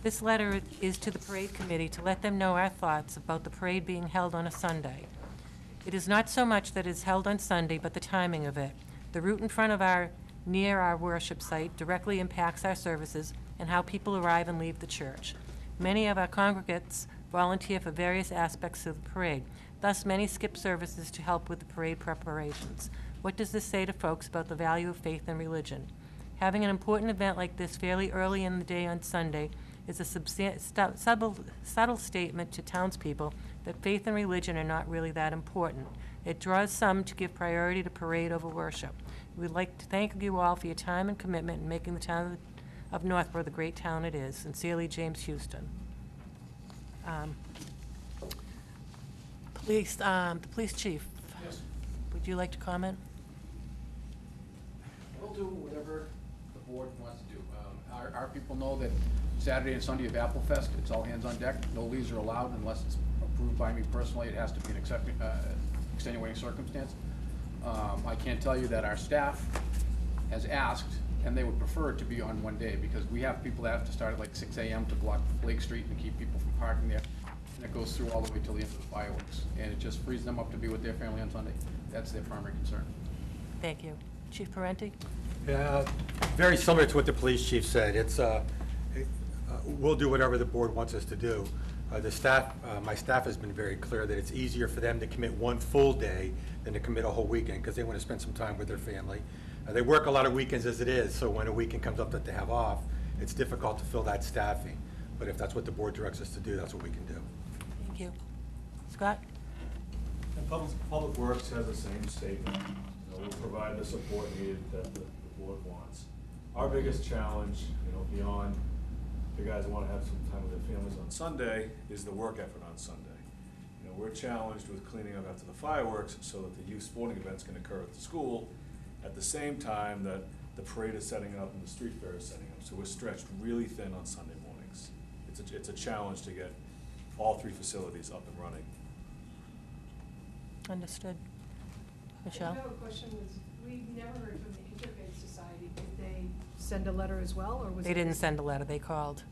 this letter is to the parade committee to let them know our thoughts about the parade being held on a Sunday. It is not so much that it is held on Sunday, but the timing of it. The route in front of our, near our worship site directly impacts our services and how people arrive and leave the church. Many of our congregates volunteer for various aspects of the parade. Thus, many skip services to help with the parade preparations. What does this say to folks about the value of faith and religion? Having an important event like this fairly early in the day on Sunday is a subtle, subtle statement to townspeople that faith and religion are not really that important. It draws some to give priority to parade over worship. We'd like to thank you all for your time and commitment in making the town of Northborough the great town it is. Sincerely, James Houston. Um, Police, um, the police chief. Yes. Would you like to comment? We'll do whatever the board wants to do. Um, Our, our people know that Saturday and Sunday of Apple Fest, it's all hands on deck. No leaves are allowed unless it's approved by me personally. It has to be an accept- uh, extenuating circumstance. Um, I can tell you that our staff has asked, and they would prefer it to be on one day, because we have people that have to start at like six AM to block Lake Street and keep people from parking there. And it goes through all the way till the end of the fireworks, and it just frees them up to be with their family on Sunday. That's their primary concern. Thank you. Chief Parenti? Yeah, very similar to what the police chief said. It's, uh, it- uh, we'll do whatever the board wants us to do. Uh, The staff, uh, my staff has been very clear that it's easier for them to commit one full day than to commit a whole weekend, because they want to spend some time with their family. Uh, They work a lot of weekends as it is, so when a weekend comes up that they have off, it's difficult to fill that staffing. But if that's what the board directs us to do, that's what we can do. Thank you. Scott? And Public, Public Works has the same statement, you know, we'll provide the support needed that the, the board wants. Our biggest challenge, you know, beyond the guys that wanna have some time with their families on Sunday, is the work effort on Sunday. You know, we're challenged with cleaning up after the fireworks so that the youth sporting events can occur at the school, at the same time that the parade is setting up and the street fair is setting up. So we're stretched really thin on Sunday mornings. It's a, it's a challenge to get all three facilities up and running. Understood. I Michelle? have a question, was, we never heard from the Interfaith Society, did they send a letter as well, or was it? They didn't send a letter, they called.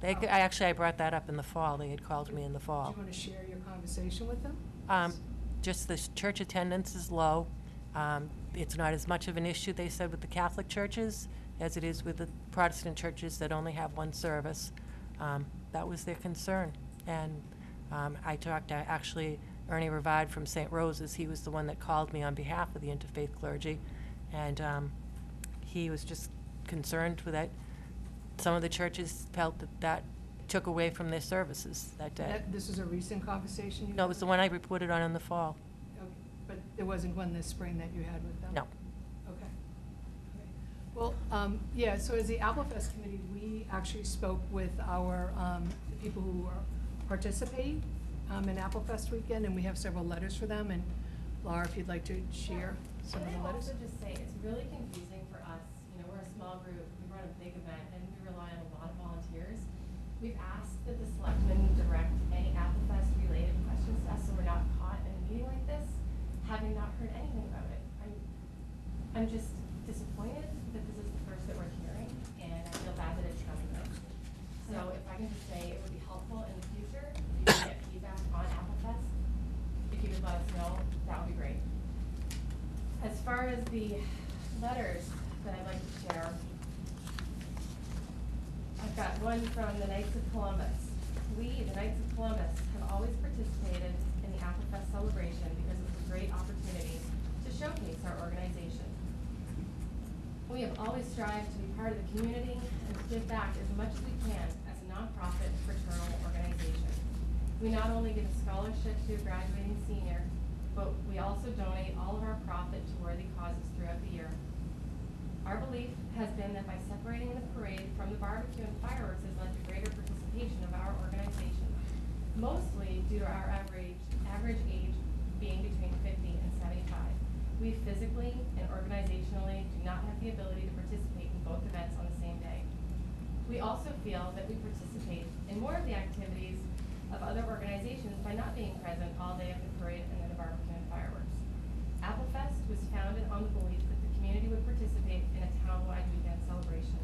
They, Oh. I actually, I brought that up in the fall, they had called me in the Do fall. you want to share your conversation with them? Um, Just the church attendance is low. Um, It's not as much of an issue, they said, with the Catholic churches as it is with the Protestant churches that only have one service. Um, That was their concern. And um, I talked to, actually, Ernie Rivard from St. Rose's, he was the one that called me on behalf of the interfaith clergy. And um, he was just concerned with that. Some of the churches felt that that took away from their services that day. That- This is a recent conversation you No, it was the one I reported on in the fall. Okay, But there wasn't one this spring that you had with them? No. Okay. Okay. Well, um, yeah, so as the Applefest committee, we actually spoke with our, um, the people who are participate um, in Applefest weekend, and we have several letters for them, and Laura, if you'd like to share some of the Can I letters? also just say, it's really confusing for us, you know, we're a small group, we run a big event, and we rely on a lot of volunteers. We've asked that the selectmen direct any Applefest related questions to us, so we're not caught in a meeting like this, having not heard anything about it. I'm, I'm just disappointed that this is the first that we're hearing, and I feel bad that it's coming up. So if I can just say, it would be helpful in the future, if you get feedback on Apple Fest, if you could let us know, that would be great. As far as the letters that I'd like to share, I've got one from the Knights of Columbus. We, the Knights of Columbus, have always participated in the Apple Fest celebration because it's a great opportunity to showcase our organization. We have always strived to be part of the community and to give back as much as we can as a nonprofit fraternal organization. We not only give a scholarship to a graduating senior, but we also donate all of our profit to worthy causes throughout the year. Our belief has been that by separating the parade from the barbecue and fireworks has led to greater participation of our organization, mostly due to our average, average age being between fifty and seventy-five. We physically and organizationally do not have the ability to participate in both events on the same day. We also feel that we participate in more of the activities of other organizations by not being present all day at the parade and then the barbecue and fireworks. Applefest was founded on the belief that the community would participate town-wide weekend celebration.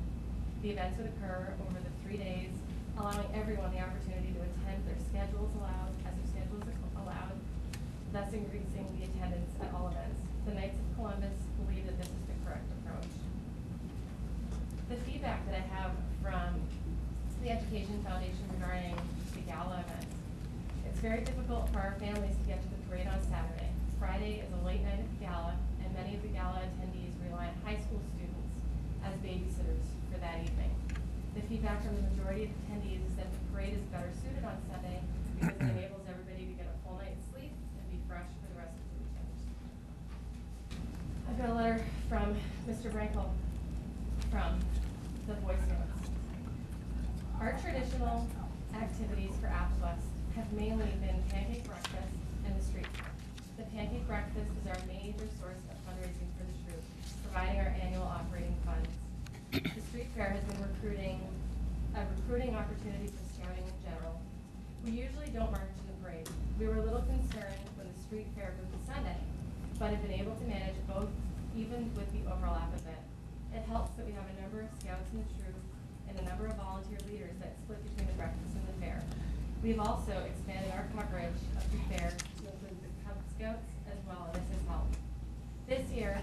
The events would occur over the three days, allowing everyone the opportunity to attend their schedules allowed, as their schedules are allowed, thus increasing the attendance at all events. the Knights of Columbus believe that this is the correct approach. The feedback that I have from the Education Foundation regarding the gala event, it's very difficult for our families to get to the parade on Saturday. Friday is a late night at the gala, and many of the gala attendees rely on high school students as babysitters for that evening. The feedback from the majority of attendees is that the parade is better suited on Sunday because it enables everybody to get a full night's sleep and be fresh for the rest of the weekend. I've got a letter from Mr. Brankel from the Boy Scouts. Our traditional activities for Applefest have mainly been pancake breakfast and the street. The pancake breakfast is our major source of fundraising for the troop, providing our annual operating funds. The street fair has been recruiting, a recruiting opportunity for scouting in general. We usually don't march in the parade. We were a little concerned when the street fair moved to Sunday, but have been able to manage both even with the overlap event. It it helps that we have a number of scouts in the troop and a number of volunteer leaders that split between the breakfast and the fair. We've also expanded our coverage of the fair to include the Cub Scouts as well, and this has helped. This year,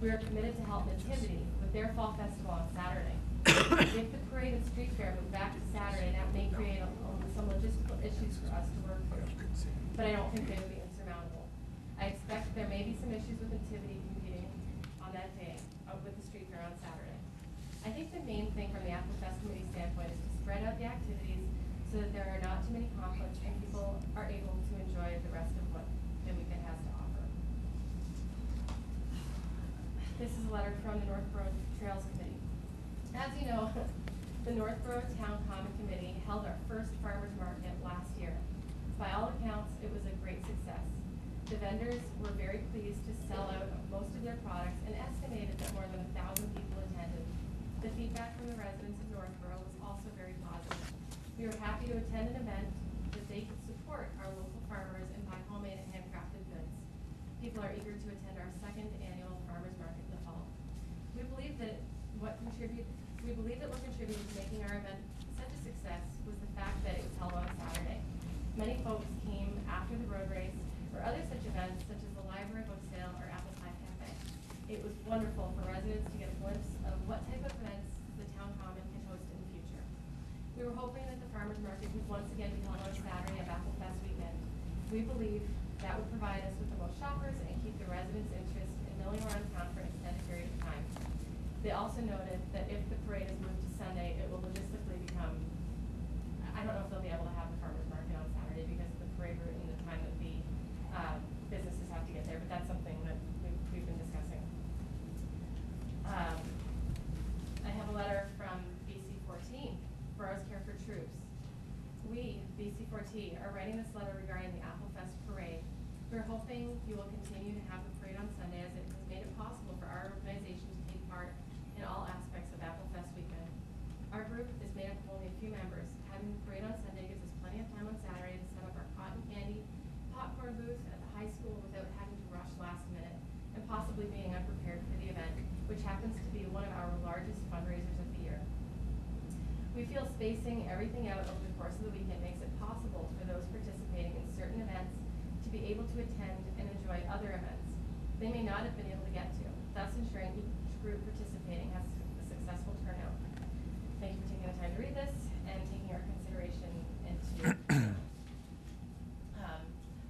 we are committed to help Nativity with their fall festival on Saturday. If the parade and street fair move back to Saturday, that may create a- some logistical issues for us to work through, but I don't think they would be insurmountable. I expect there may be some issues with Nativity competing on that day, uh, with the street fair on Saturday. I think the main thing from the Apple Fest committee standpoint is to spread out the activities so that there are not too many conflicts and people are able to enjoy the rest of what the weekend has to offer. This is a letter from the Northborough Trails Committee. As you know, the Northborough Town Common Committee held our first farmer's market last year. By all accounts, it was a great success. The vendors were very pleased to sell out most of their products and estimated that more than a thousand people attended. The feedback from the residents of Northborough was also very positive. We were happy to attend an event that they could support our local farmers and buy homemade and handcrafted goods. People are eager to attend our second annual farmers market in the fall. We believe that what contribute, we believe that what contributed to making our event such a success was the fact that it was held on a Saturday. Many folks came after the road race or other such events such as the library book sale or apple pie cafe. It was wonderful for residents to get a glimpse of what type of events the town common can host in the future. We were hoping that the farmers market would once again be held on Saturday of Apple Fest weekend. We believe that would provide us with the most shoppers and keep the residents' interest in milling around town for an extended period of time. They also noted that if the parade is moved to Sunday, it will logistically become, I don't know if they'll be able to have the farmers market on Saturday because of the parade route and the time that the, uh, businesses have to get there, but that's something that we've, we've been discussing. Um, I have a letter from BC fourteen, Boroughs Care for Troops. We, BC fourteen, are writing this letter regarding the Apple Fest parade. We're hoping you will continue to have the parade on Sunday as it has made it possible for our organization to take part in all aspects of Apple Fest weekend. Our group is made up of only a few members. Having the parade on Sunday gives us plenty of time on Saturday to set up our cotton candy, popcorn booth at the high school without having to rush last minute and possibly being unprepared for the event, which happens to be one of our largest fundraisers of the year. We feel spacing everything out over the course of the weekend makes it possible for those participating in certain events to be able to attend and enjoy other events they may not have been able to get to, thus ensuring each group participating has a successful turnout. Thank you for taking the time to read this and taking our consideration into. Um,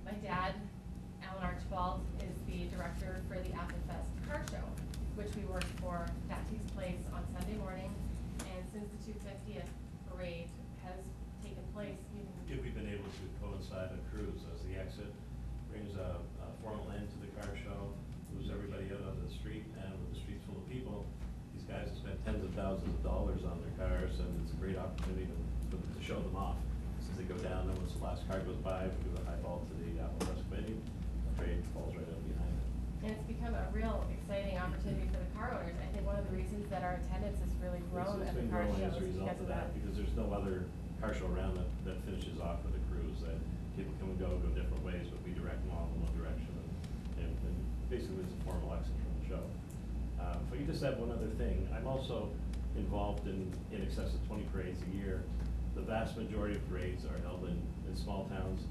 My dad, Alan Archibald, is the director for the Apple Fest Car Show, which we work for. That takes place on Sunday morning, and since the two fiftieth parade has taken place, we've been If we've been able to coincide a cruise as the exit, brings a, a formal end to the car show, moves everybody out onto the street, and with the streets full of people, these guys have spent tens of thousands of dollars on their cars, and it's a great opportunity to, to show them off. Since they go down, and once the last car goes by, we do a high ball to the Apple Fest committee, the parade falls right out behind it. And it's become a real exciting opportunity for the car owners. I think one of the reasons that our attendance has really grown at the car show is because of that. because there's no other car show around that, that finishes off with a cruise, that people come and go, go different ways, but we direct them all in one direction, and, and, and basically it's a formal exit from the show. If I could just add one other thing, I'm also involved in, in excess of twenty parades a year. The vast majority of parades are held in, in small towns,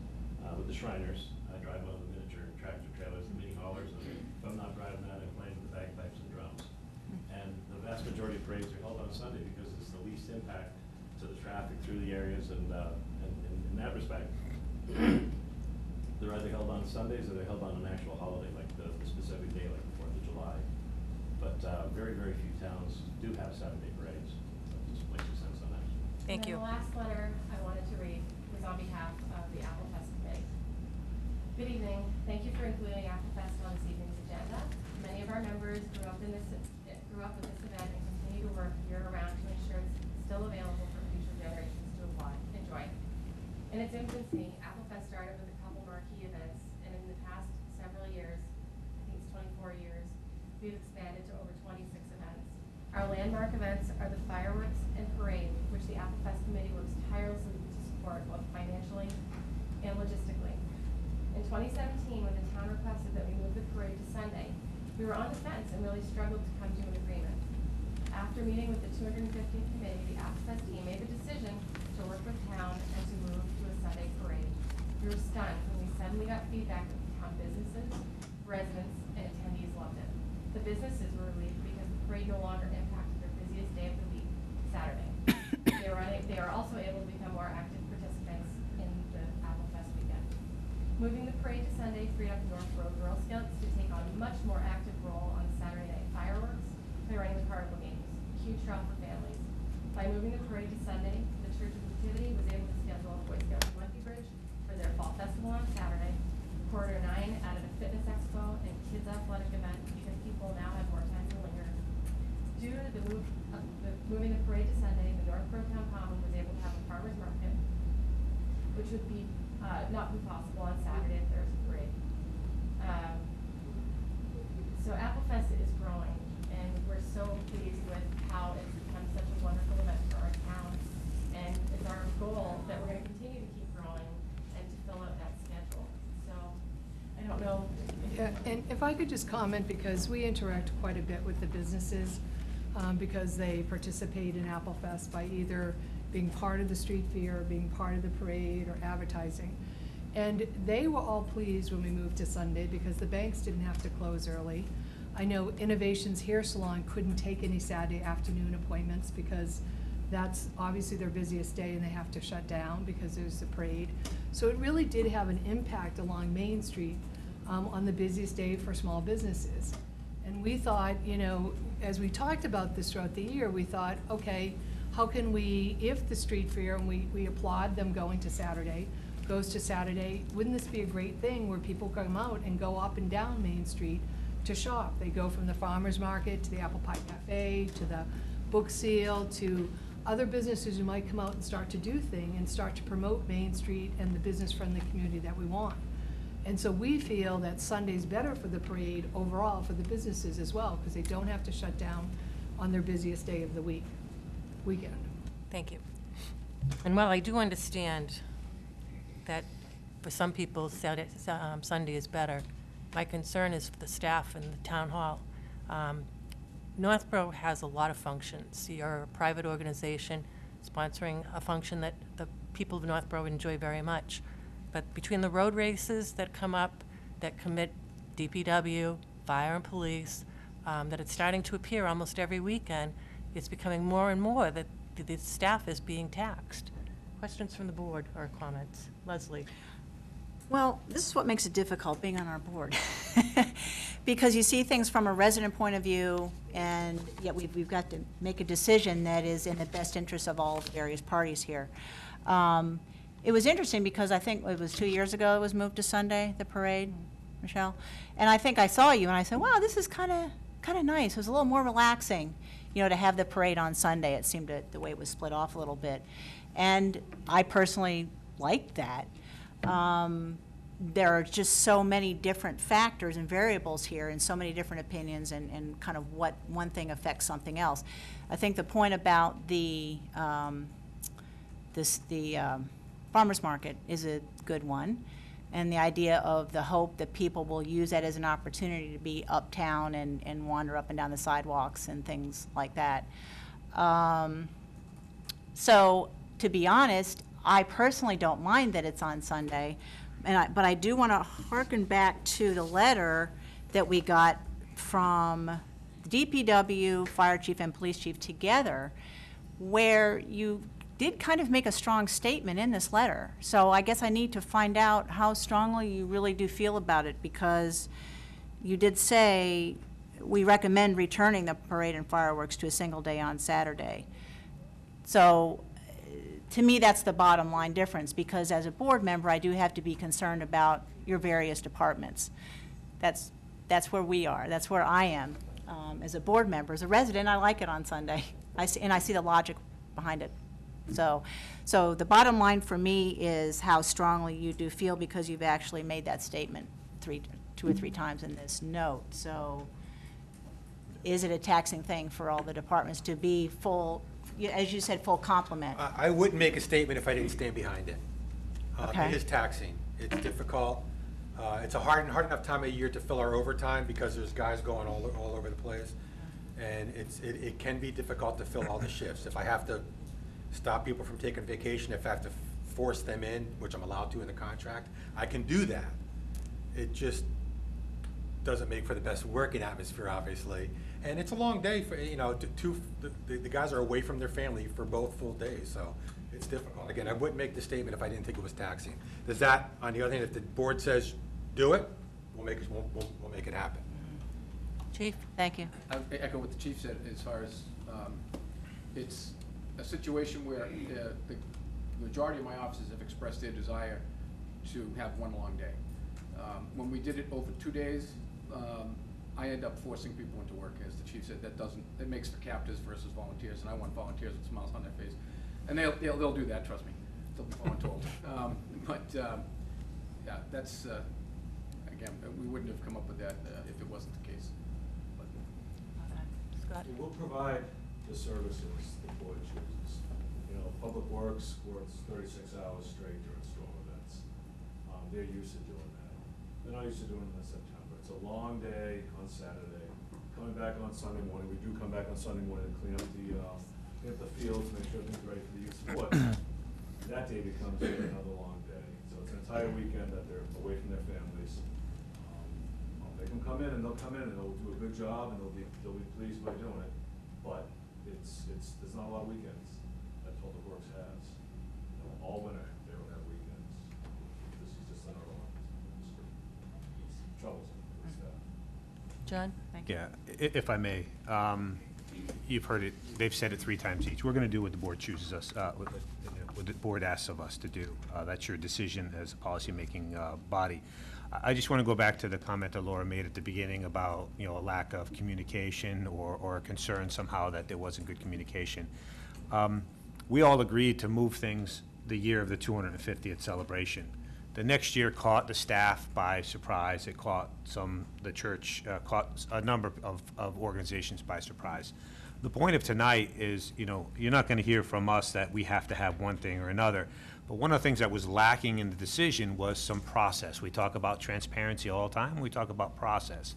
uh, with the Shriners. I drive one of the miniature tractor trailers, the mini haulers, and if I'm not driving that, I'm playing with the bagpipes and drums. And the vast majority of parades are held on Sunday because it's the least impact to the traffic through the areas and, uh, and and in that respect, they're either held on Sundays or they're held on an actual holiday, the the specific day, like the Fourth of July. But, uh, very, very few towns do have Saturday parades. Just my two cents on that. Thank And you. then the last letter I wanted to read was on behalf of the Apple Fest Committee. Good evening. Thank you for including Apple Fest on this evening's agenda. Many of our members grew up in this, grew up with this event and continue to work year-round to ensure it's still available for future generations to apply, enjoy. In its infancy, Apple Fest started with a couple marquee events, and in the past several years, I think it's twenty-four years, we've expanded to over twenty-six events. Our landmark events are the fireworks and parade, which the Apple Fest Committee works tirelessly to support both financially and logistically. In twenty seventeen, when the town requested that we move the parade to Sunday, we were on the fence and really struggled to come to an agreement. After meeting with the two hundred and fiftieth committee, the Apple Fest team made the decision to work with town and to move to a Sunday parade. We were stunned when we suddenly got feedback from town businesses, residents, and attendees loved it. The businesses were relieved because the parade no longer impacted their busiest day of the week, Saturday. They were, they are also able to become more active participants in the Apple Fest weekend. Moving the parade to Sunday freed up Northborough Girl Scouts to take on a much more active role on Saturday night fireworks by running the carnival games, a huge draw for families. By moving the parade to Sunday, the Church of Nativity was able to schedule a Boy Scouts of Monkey Bridge for their fall festival on Saturday. Quarter nine added a fitness expo and kids athletic event because people now have more time to linger. Due to the move, uh, the, moving the parade to Sunday, the Northborough Town Common was able to have a farmer's market, which would be, uh, not be possible on Saturday if there was a parade. Um, so Apple Fest is growing, and we're so pleased with how it's become such a wonderful event for our town. And it's our goal that we're gonna continue to keep growing and to fill out that schedule. So, I don't know. Yeah, And if I could just comment, because we interact quite a bit with the businesses, um, because they participate in Apple Fest by either being part of the street fair, being part of the parade, or advertising. And they were all pleased when we moved to Sunday, because the banks didn't have to close early. I know Innovations Hair Salon couldn't take any Saturday afternoon appointments, because that's obviously their busiest day, and they have to shut down because there's the parade. So it really did have an impact along Main Street um, on the busiest day for small businesses. And we thought, you know, as we talked about this throughout the year, we thought, okay, how can we, if the street fair, and we, we applaud them going to Saturday, goes to Saturday, wouldn't this be a great thing where people come out and go up and down Main Street to shop? They go from the farmer's market to the Apple Pie Cafe, to the Book Seal, to other businesses who might come out and start to do thing and start to promote Main Street and the business-friendly community that we want. And so we feel that Sunday's better for the parade overall for the businesses as well, because they don't have to shut down on their busiest day of the week, weekend. Thank you. And while I do understand that for some people um, Sunday is better, my concern is for the staff in the town hall. Um, Northborough has a lot of functions. You're a private organization sponsoring a function that the people of Northborough enjoy very much. But between the road races that come up, that commit DPW, fire and police, um, that it's starting to appear almost every weekend, it's becoming more and more that the, the staff is being taxed. Questions from the board or comments? Leslie? Well, this is what makes it difficult being on our board. Because you see things from a resident point of view, and yet we've, we've got to make a decision that is in the best interest of all the various parties here. Um, It was interesting because I think it was two years ago it was moved to Sunday, the parade, Michelle? And I think I saw you and I said, wow, this is kind of, kind of nice. It was a little more relaxing, you know, to have the parade on Sunday. It seemed to, the way it was split off a little bit. And I personally liked that. Um, there are just so many different factors and variables here and so many different opinions and, and kind of what one thing affects something else. I think the point about the, um, this, the um, farmer's market is a good one. And the idea of the hope that people will use that as an opportunity to be uptown and, and wander up and down the sidewalks and things like that. Um, so, to be honest, I personally don't mind that it's on Sunday, and I, but I do want to hearken back to the letter that we got from the DPW, fire chief, and police chief together, where you did kind of make a strong statement in this letter. So I guess I need to find out how strongly you really do feel about it, because you did say, we recommend returning the parade and fireworks to a single day on Saturday. So, to me, that's the bottom line difference, because as a board member, I do have to be concerned about your various departments. That's, that's where we are, that's where I am, um, as a board member. As a resident, I like it on Sunday, I see, and I see the logic behind it. So, so the bottom line for me is how strongly you do feel, because you've actually made that statement three, two or three times in this note. So, is it a taxing thing for all the departments to be full, as you said, full complement? I, I wouldn't make a statement if I didn't stand behind it. Uh, Okay. It is taxing, it's difficult, uh, it's a hard, and hard enough time of year to fill our overtime because there's guys going all, all over the place. And it's, it, it can be difficult to fill all the shifts. If I have to stop people from taking vacation, if I have to force them in, which I'm allowed to in the contract, I can do that. It just doesn't make for the best working atmosphere, obviously. And it's a long day for, you know, to- two, the, the guys are away from their family for both full days, so it's difficult. Again, I wouldn't make the statement if I didn't think it was taxing. Does that, on the other hand, if the board says, do it, we'll make it, we'll, we'll, we'll make it happen. Chief, thank you. I echo what the chief said as far as, um, it's a situation where uh, the majority of my officers have expressed their desire to have one long day. Um, When we did it over two days, um, I end up forcing people into work, as the chief said, that doesn't, it makes for captives versus volunteers, and I want volunteers with smiles on their face. And they'll, they'll, they'll do that, trust me, they'll be voluntold. Um, But, um, yeah, that's, uh, again, we wouldn't have come up with that uh, if it wasn't the case. But Scott? It will provide the services the board chooses. Public Works works thirty-six hours straight during storm events. Um, they're used to doing that. They're not used to doing it in September. It's a long day on Saturday. Coming back on Sunday morning, we do come back on Sunday morning to clean up the, uh, clean up the fields, make sure everything's ready for the use of foot. That day becomes yet another long day. So it's an entire weekend that they're away from their families. Um, I'll make them come in, and they'll come in, and they'll do a good job, and they'll be, they'll be pleased by doing it. But it's, it's, there's not a lot of weekends that Public Works has. You know, All winter, they don't have weekends. This is just another one. It's it's troublesome for the staff. John? Thank you. Yeah, i- if I may, um, you've heard it, they've said it three times each. We're going to do what the board chooses us, uh, what the- what the board asks of us to do. Uh, That's your decision as a policymaking uh, body. I I just want to go back to the comment that Laura made at the beginning about, you know, a lack of communication or or a concern somehow that there wasn't good communication. Um, We all agreed to move things the year of the 250th celebration. The next year caught the staff by surprise. It caught some, the church, uh, caught a number of, of organizations by surprise. The point of tonight is, you know, you're not gonna hear from us that we have to have one thing or another. But one of the things that was lacking in the decision was some process. We talk about transparency all the time, we talk about process.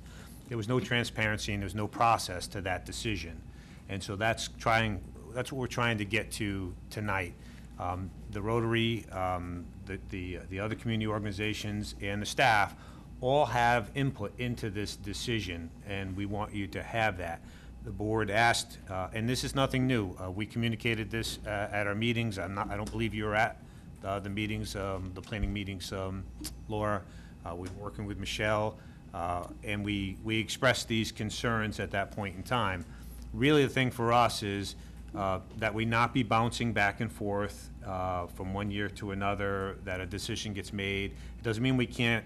There was no transparency and there was no process to that decision. And so that's trying, that's what we're trying to get to tonight. Um, The Rotary, um, the, the, the other community organizations, and the staff all have input into this decision, and we want you to have that. The board asked, uh, and this is nothing new, uh, we communicated this uh, at our meetings, I'm not, I don't believe you were at uh, the meetings, um, the planning meetings, um, Laura, uh, we were working with Michelle, uh, and we, we expressed these concerns at that point in time. Really, the thing for us is uh, that we not be bouncing back and forth uh, from one year to another, that a decision gets made. It doesn't mean we can't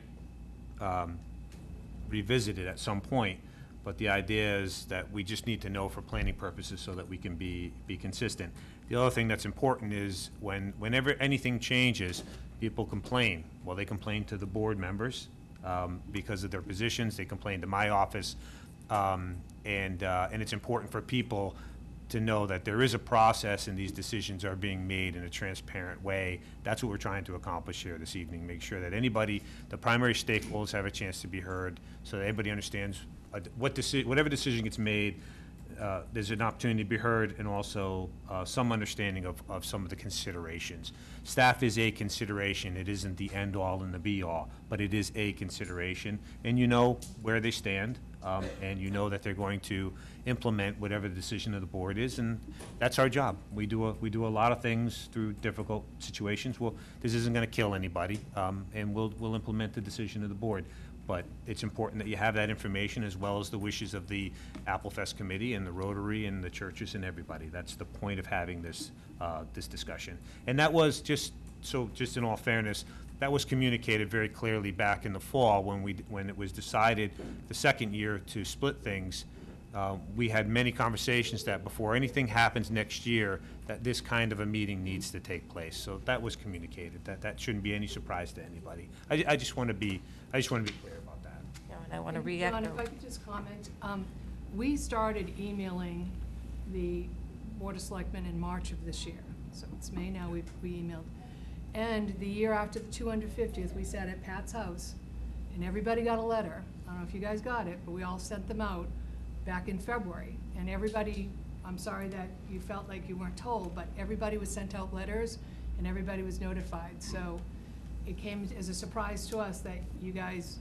um, revisit it at some point, but the idea is that we just need to know for planning purposes so that we can be, be consistent. The other thing that's important is when, whenever anything changes, people complain. Well, they complain to the board members um, because of their positions, they complain to my office. Um, And, uh, and it's important for people to know that there is a process and these decisions are being made in a transparent way. That's what we're trying to accomplish here this evening, make sure that anybody, the primary stakeholders have a chance to be heard, so that everybody understands what deci, whatever decision gets made, uh, there's an opportunity to be heard and also uh, some understanding of, of some of the considerations. Staff is a consideration. It isn't the end-all and the be-all, but it is a consideration. And you know where they stand, um, and you know that they're going to implement whatever the decision of the board is, and that's our job. We do, a we do a lot of things through difficult situations. Well, this isn't going to kill anybody, um, and we'll, we'll implement the decision of the board. But it's important that you have that information as well as the wishes of the Applefest Committee and the Rotary and the churches and everybody. That's the point of having this, uh, this discussion. And that was just, so, just in all fairness, that was communicated very clearly back in the fall when we, when it was decided the second year to split things. Uh, We had many conversations that before anything happens next year, that this kind of a meeting needs to take place. So that was communicated. That, that shouldn't be any surprise to anybody. I, I just want to be, I just want to be clear about that. Yeah, And I want to And react. John, if I could just comment, um, we started emailing the Board of Selectmen in March of this year. So it's May now, we, we emailed. And the year after the two hundred fiftieth, we sat at Pat's house, and everybody got a letter. I don't know if you guys got it, but we all sent them out back in February. And everybody, I'm sorry that you felt like you weren't told, but everybody was sent out letters, and everybody was notified. So it came as a surprise to us that you guys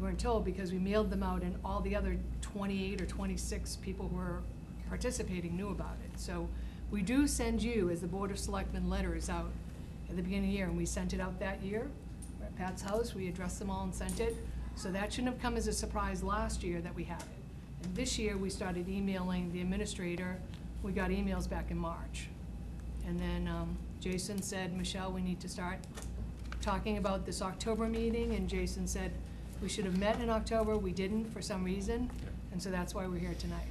weren't told because we mailed them out and all the other twenty-eight or twenty-six people who were participating knew about it. So we do send you, as the Board of Selectmen, letters out at the beginning of the year, and we sent it out that year. We're At Pat's house, we addressed them all and sent it. So that shouldn't have come as a surprise last year that we had it. And this year, we started emailing the administrator. We got emails back in March. And then um, Jason said, Michelle, we need to start talking about this October meeting, and Jason said, we should have met in October, we didn't for some reason, and so that's why we're here tonight.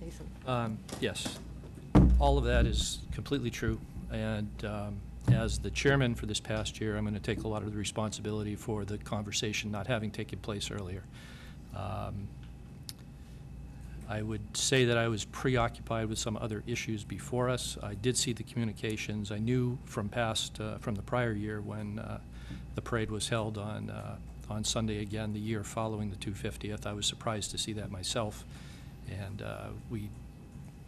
Jason. Um, Yes, all of that is completely true, and um, as the chairman for this past year, I'm going to take a lot of the responsibility for the conversation not having taken place earlier. Um, I would say that I was preoccupied with some other issues before us. I did see the communications. I knew from past, uh, from the prior year when uh, the parade was held on, uh, on Sunday again, the year following the 250th. I was surprised to see that myself. And uh, we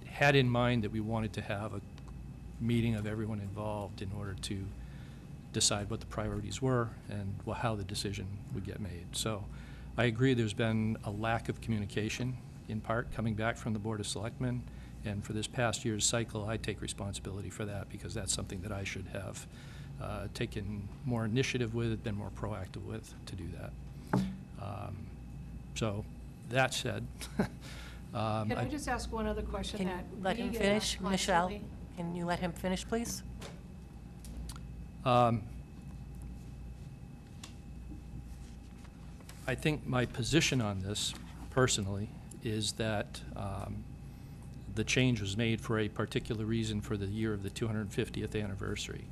had in mind that we wanted to have a meeting of everyone involved in order to decide what the priorities were and wha- how the decision would get made. So I agree there's been a lack of communication, in part, coming back from the Board of Selectmen. And for this past year's cycle, I take responsibility for that because that's something that I should have uh, taken more initiative with, been more proactive with to do that. Um, So, that said, um, Can I just ask one other question Can you that let we him get finish? Michelle, constantly? Can you let him finish, please? Um, I think my position on this, personally, is that um, the change was made for a particular reason for the year of the 250th anniversary.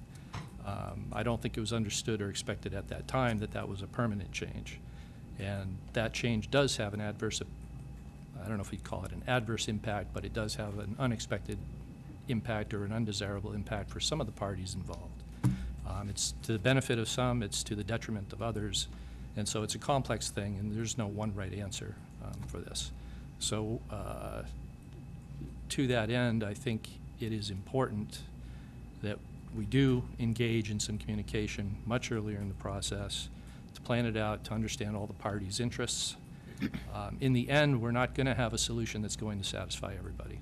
Um, I don't think it was understood or expected at that time that that was a permanent change. And that change does have an adverse, I don't know if you'd call it an adverse impact, but it does have an unexpected impact or an undesirable impact for some of the parties involved. Um, It's to the benefit of some, it's to the detriment of others, and so it's a complex thing, and there's no one right answer um, for this. So, uh, to that end, I think it is important that we do engage in some communication much earlier in the process, to plan it out, to understand all the parties' interests. Um, In the end, we're not going to have a solution that's going to satisfy everybody.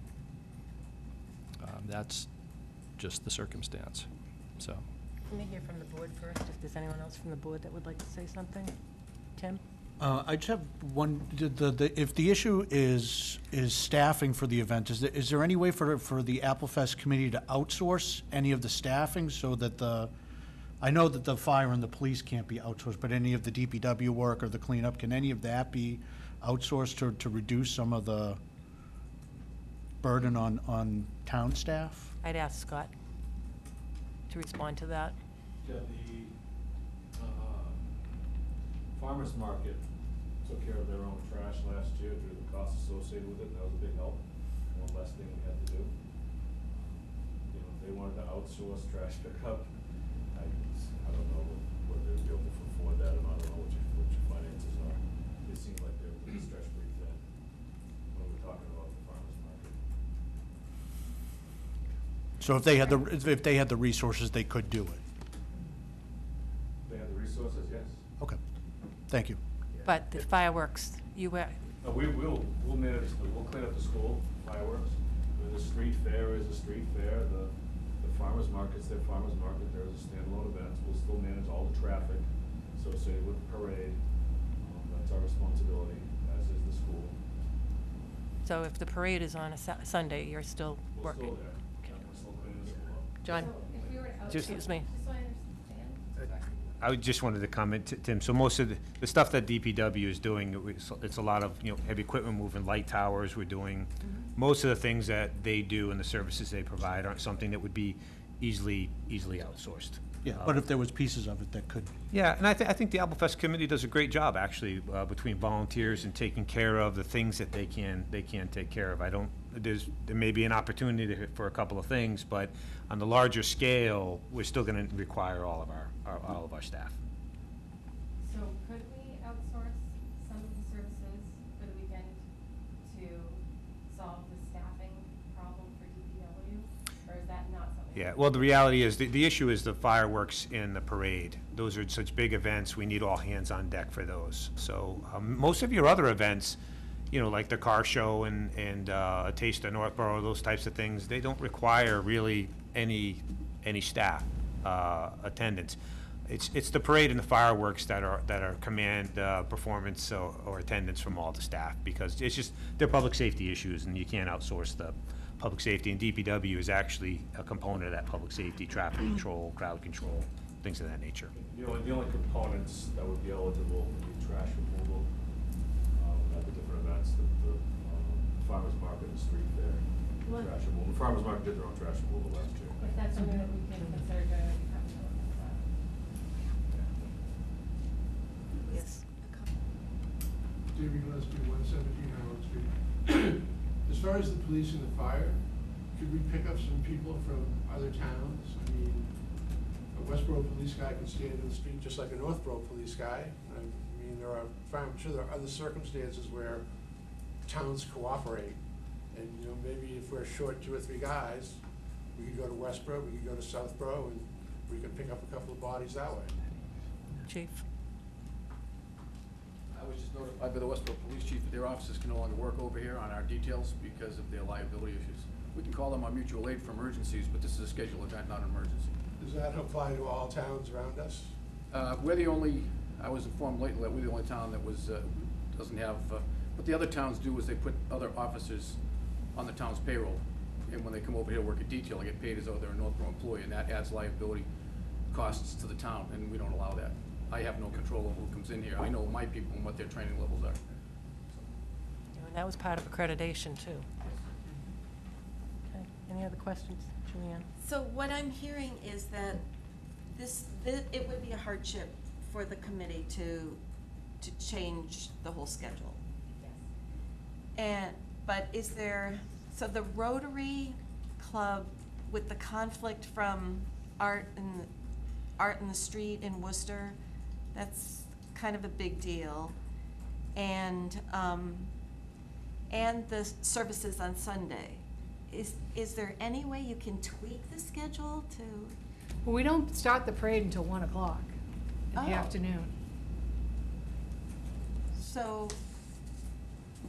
That's just the circumstance, so. Let me hear from the board first, if there's anyone else from the board that would like to say something. Tim? Uh, I just have one, the- the, the, if the issue is, is staffing for the event, is there, is there any way for, for the Applefest committee to outsource any of the staffing so that the, I know that the fire and the police can't be outsourced, but any of the DPW work or the cleanup, can any of that be outsourced to, to reduce some of the burden on, on town staff? I'd ask Scott to respond to that. Yeah, the, uh, farmer's market took care of their own trash last year due to the costs associated with it, and that was a big help, one less thing we had to do. You know, if they wanted to outsource trash pickup, I, I don't know whether they'd be able to afford that, or not. I don't know what your, what your finances are. They seem like they're pretty stretched pretty thin. When I So if they had the, if they had the resources, they could do it. They have the resources, yes. Okay, thank you. But the fireworks, you, were- No, we will, we'll manage, the- we'll clean up the school fireworks. The street fair is a street fair, the, the farmer's market's their farmer's market, there's a standalone event. We'll still manage all the traffic associated with the parade. Um, That's our responsibility, as is the school. so if the parade is on a Su- Sunday, you're still We're still working? there, Yeah, we're still cleaning the school up. John? So if we were to outsource- Just- Excuse me. I understand, I would just wanted to comment, T- Tim, so most of the, the stuff that DPW is doing, it's, it's a lot of, you know, heavy equipment moving, light towers, we're doing, most of the things that they do and the services they provide aren't something that would be easily, easily outsourced. Yeah, Uh, but if there was pieces of it that could, Yeah, and I thi- I think the Applefest committee does a great job, actually, uh, between volunteers and taking care of the things that they can, they can take care of. I don't, there's, there may be an opportunity to- for a couple of things, but on the larger scale, we're still gonna require all of our, our- all of our staff. so could we outsource some of the services for the weekend to solve the staffing problem for DPW? Or is that not something? Yeah, well, the reality is, the, the issue is the fireworks and the parade. Those are such big events, we need all hands on deck for those. So, um, most of your other events, you know, like the car show and, and, uh, a Taste of Northborough, those types of things, they don't require really any, any staff, uh, attendance. It's, it's the parade and the fireworks that are, that are command, uh, performance or, or attendance from all the staff, because it's just, they're public safety issues, and you can't outsource the public safety, and DPW is actually a component of that public safety, traffic control, crowd control, things of that nature. The only, the only components that would be eligible would be trash removal, at the different events, the, the, um, farmer's market and street fair. Well- Trash removal, the farmer's market did their own trash removal last year. If that's something that we can consider doing, we have to look at that. Yes. David Gillespie, one seventeen Howard Street. As far as the police and the fire, could we pick up some people from other towns? I mean, a Westborough police guy can stand in the street just like a Northborough police guy. I mean, there are, I'm sure there are other circumstances where towns cooperate. And, you know, maybe if we're short two or three guys, we could go to Westborough, we could go to Southborough, and we could pick up a couple of bodies that way. Chief? I was just notified by the Westborough Police Chief that their officers can no longer work over here on our details because of their liability issues. We can call them on mutual aid for emergencies, but this is a scheduled event, not an emergency. Does that apply to all towns around us? Uh, We're the only, I was informed lately that we're the only town that was, uh, doesn't have, uh, what the other towns do is they put other officers on the town's payroll. And when they come over here to work a detail, they get paid as though they're a Northborough employee, and that adds liability costs to the town, and we don't allow that. I have no control over who comes in here. I know my people and what their training levels are. And that was part of accreditation, too. Okay, any other questions? Julianne? So what I'm hearing is that this, thi- it would be a hardship for the committee to, to change the whole schedule. And, but is there, so the Rotary Club with the conflict from Art in, Art in the Street in Worcester, that's kind of a big deal. And, um, and the services on Sunday. Is, is there any way you can tweak the schedule to, Well, we don't start the parade until one o'clock in the Oh. afternoon. so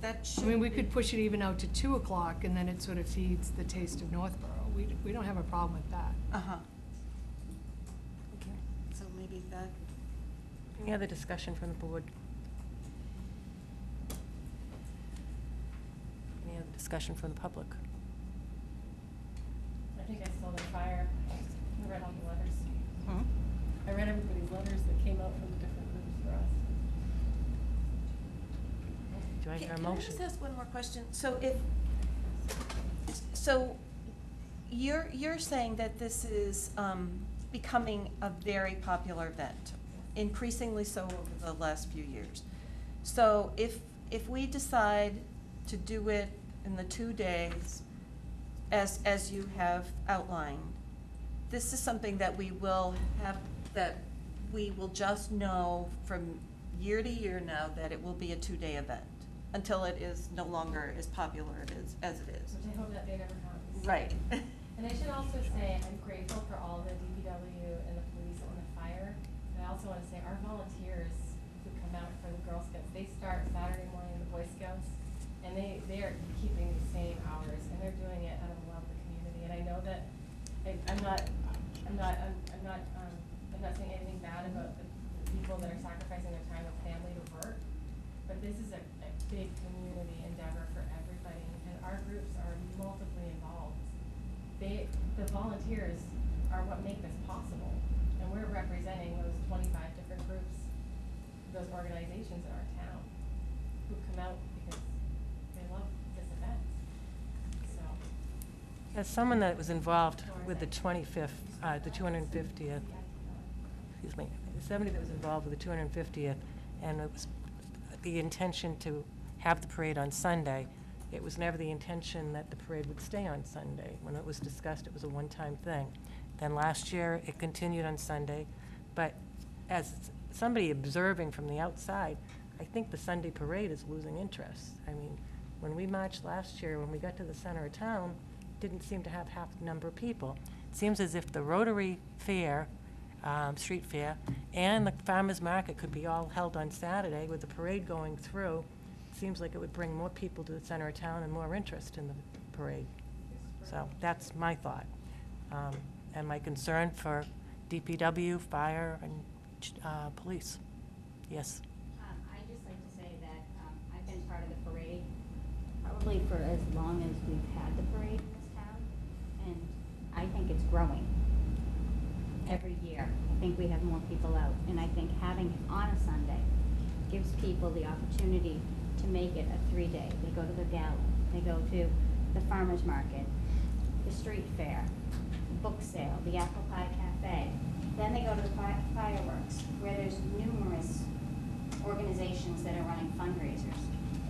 that I mean, we be- could push it even out to two o'clock, and then it sort of feeds the taste of Northborough. We, we don't have a problem with that. Uh-huh. Okay, so maybe that, Any other discussion from the board? Any other discussion from the public? I think I saw the fire, I read all the letters. Hmm? I read everybody's letters that came out from the different groups for us. Do I Can hear a can I motion? just ask one more question? So if, so you're, you're saying that this is um, becoming a very popular event, increasingly so over the last few years. So if, if we decide to do it in the two days, as, as you have outlined, this is something that we will have, that we will just know from year to year now that it will be a two-day event, until it is no longer as popular it is, as it is. Which I hope that day never comes. Right. And I should also say, I'm grateful for all the DPW and the police and the fire. And I also want to say, our volunteers who come out for the Girl Scouts, they start Saturday morning in the Boy Scouts, and they, they are keeping the same hours, and they're doing it out of love of the community. And I know that, I, I'm not, I'm not, I'm, I'm not, um, I'm not saying anything bad about the people that are sacrificing their time with family to work, but this is a big community endeavor for everybody, and our groups are multiply involved. They, the volunteers are what make this possible, and we're representing those twenty-five different groups, those organizations in our town, who come out because they love this event, so. As someone that was involved with the 25th, uh, the 250th, excuse me, somebody that was involved with the 250th, and it was the intention to have the parade on Sunday, it was never the intention that the parade would stay on Sunday. When it was discussed, it was a one-time thing. Then last year, it continued on Sunday, but as somebody observing from the outside, I think the Sunday parade is losing interest. I mean, when we marched last year, when we got to the center of town, didn't seem to have half the number of people. It seems as if the Rotary Fair, um, Street Fair, and the Farmers Market could be all held on Saturday with the parade going through. Seems like it would bring more people to the center of town and more interest in the parade. So that's my thought. Um, And my concern for DPW, fire, and uh, police. Yes. Um, I'd just like to say that um, I've been part of the parade probably for as long as we've had the parade in this town, and I think it's growing every year. I think we have more people out, and I think having it on a Sunday gives people the opportunity to make it a three-day. They go to the gala, they go to the farmer's market, the street fair, book sale, the apple pie cafe. Then they go to the fi- fireworks, where there's numerous organizations that are running fundraisers.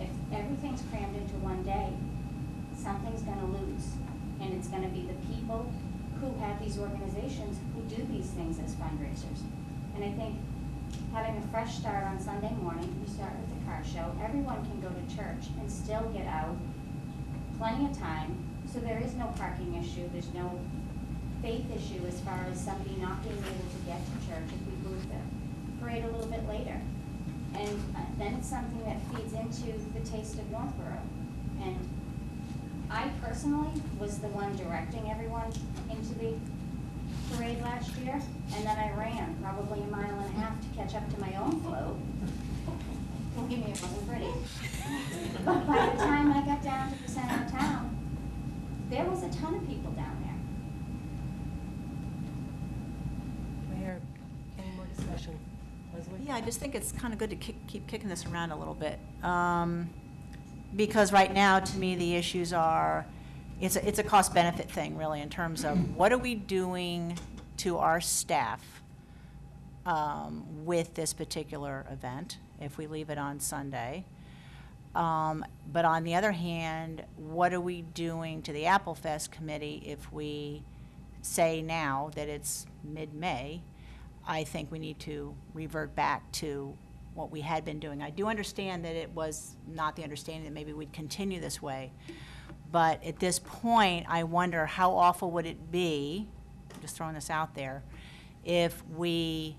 If everything's crammed into one day, something's gonna lose. And it's gonna be the people who have these organizations who do these things as fundraisers. And I think having a fresh start on Sunday morning, we start with the car show, everyone can go to church and still get out plenty of time, so there is no parking issue, there's no faith issue as far as somebody not being able to get to church if we move the parade a little bit later. And uh, then it's something that feeds into the taste of Northborough. And I personally was the one directing everyone into the parade last year, and then I ran probably a mile and a half to catch up to my own float. Believe me, it wasn't pretty. But by the time I got down to the center of town, there was a ton of people down there. Mayor, any more discussion? Leslie? Yeah, I just think it's kind of good to kick, keep kicking this around a little bit. Um, Because right now, to me, the issues are, it's a, it's a cost-benefit thing, really, in terms of what are we doing to our staff um, with this particular event, if we leave it on Sunday? Um, But on the other hand, what are we doing to the Applefest committee if we say now that it's mid-May? I think we need to revert back to what we had been doing. I do understand that it was not the understanding that maybe we'd continue this way. But at this point, I wonder how awful would it be, just throwing this out there, if we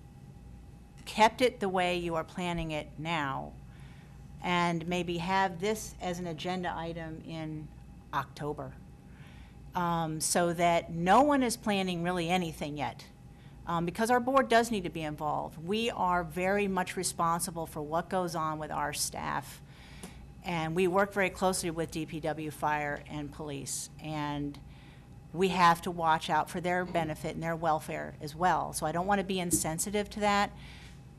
kept it the way you are planning it now, and maybe have this as an agenda item in October, um, so that no one is planning really anything yet. Um, Because our board does need to be involved. We are very much responsible for what goes on with our staff. And we work very closely with DPW, fire, and police. And we have to watch out for their benefit and their welfare as well. So I don't want to be insensitive to that.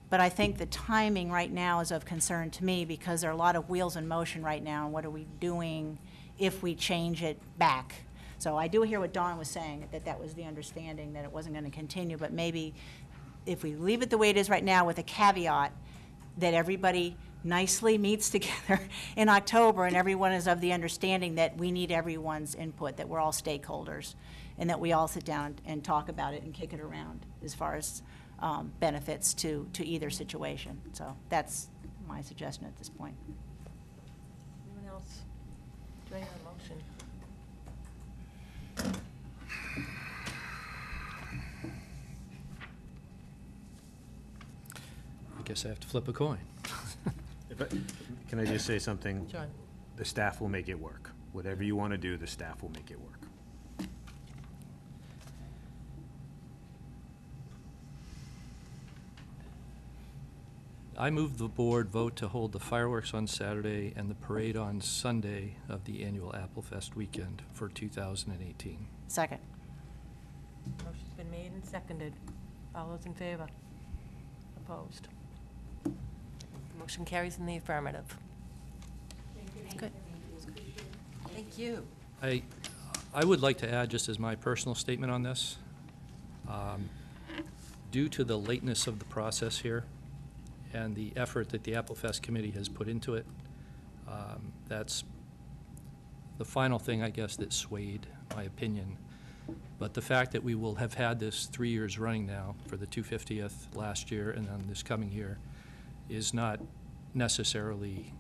But I think the timing right now is of concern to me because there are a lot of wheels in motion right now. And what are we doing if we change it back? So I do hear what Dawn was saying, that that was the understanding, that it wasn't going to continue. But maybe if we leave it the way it is right now with a caveat that everybody nicely meets together in October and everyone is of the understanding that we need everyone's input, that we're all stakeholders, and that we all sit down and talk about it and kick it around as far as um, benefits to, to either situation. So that's my suggestion at this point. Anyone else? Do I have a motion? I guess I have to flip a coin. If I- Can I just say something? John. The staff will make it work. Whatever you want to do, the staff will make it work. I move the board vote to hold the fireworks on Saturday and the parade on Sunday of the annual Applefest weekend for 2018. Second. Motion's been made and seconded. All those in favor? Opposed? Motion carries in the affirmative. Good. Thank you. I, I would like to add, just as my personal statement on this, um, due to the lateness of the process here and the effort that the Applefest Committee has put into it, um, that's the final thing, I guess, that swayed my opinion. But the fact that we will have had this three years running now for the 250th last year and then this coming year is not necessarily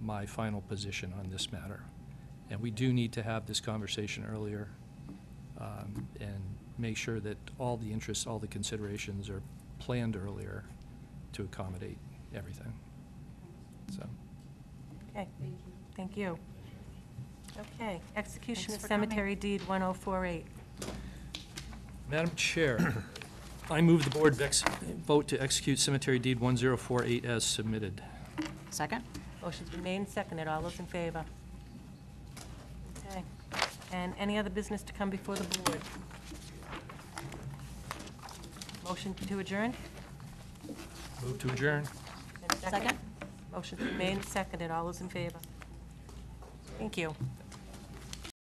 my final position on this matter. And we do need to have this conversation earlier um, and make sure that all the interests, all the considerations are planned earlier to accommodate everything. So, Okay. Thank you. Okay, execution of Thanks for coming. cemetery deed 1048. Madam Chair, I move the board vex- vote to execute cemetery deed 1048 as submitted. Second? Motion's been made and seconded. All those in favor? Okay. And any other business to come before the board? Motion to adjourn? Move to adjourn. And Motion's been made and seconded. All those in favor? Thank you.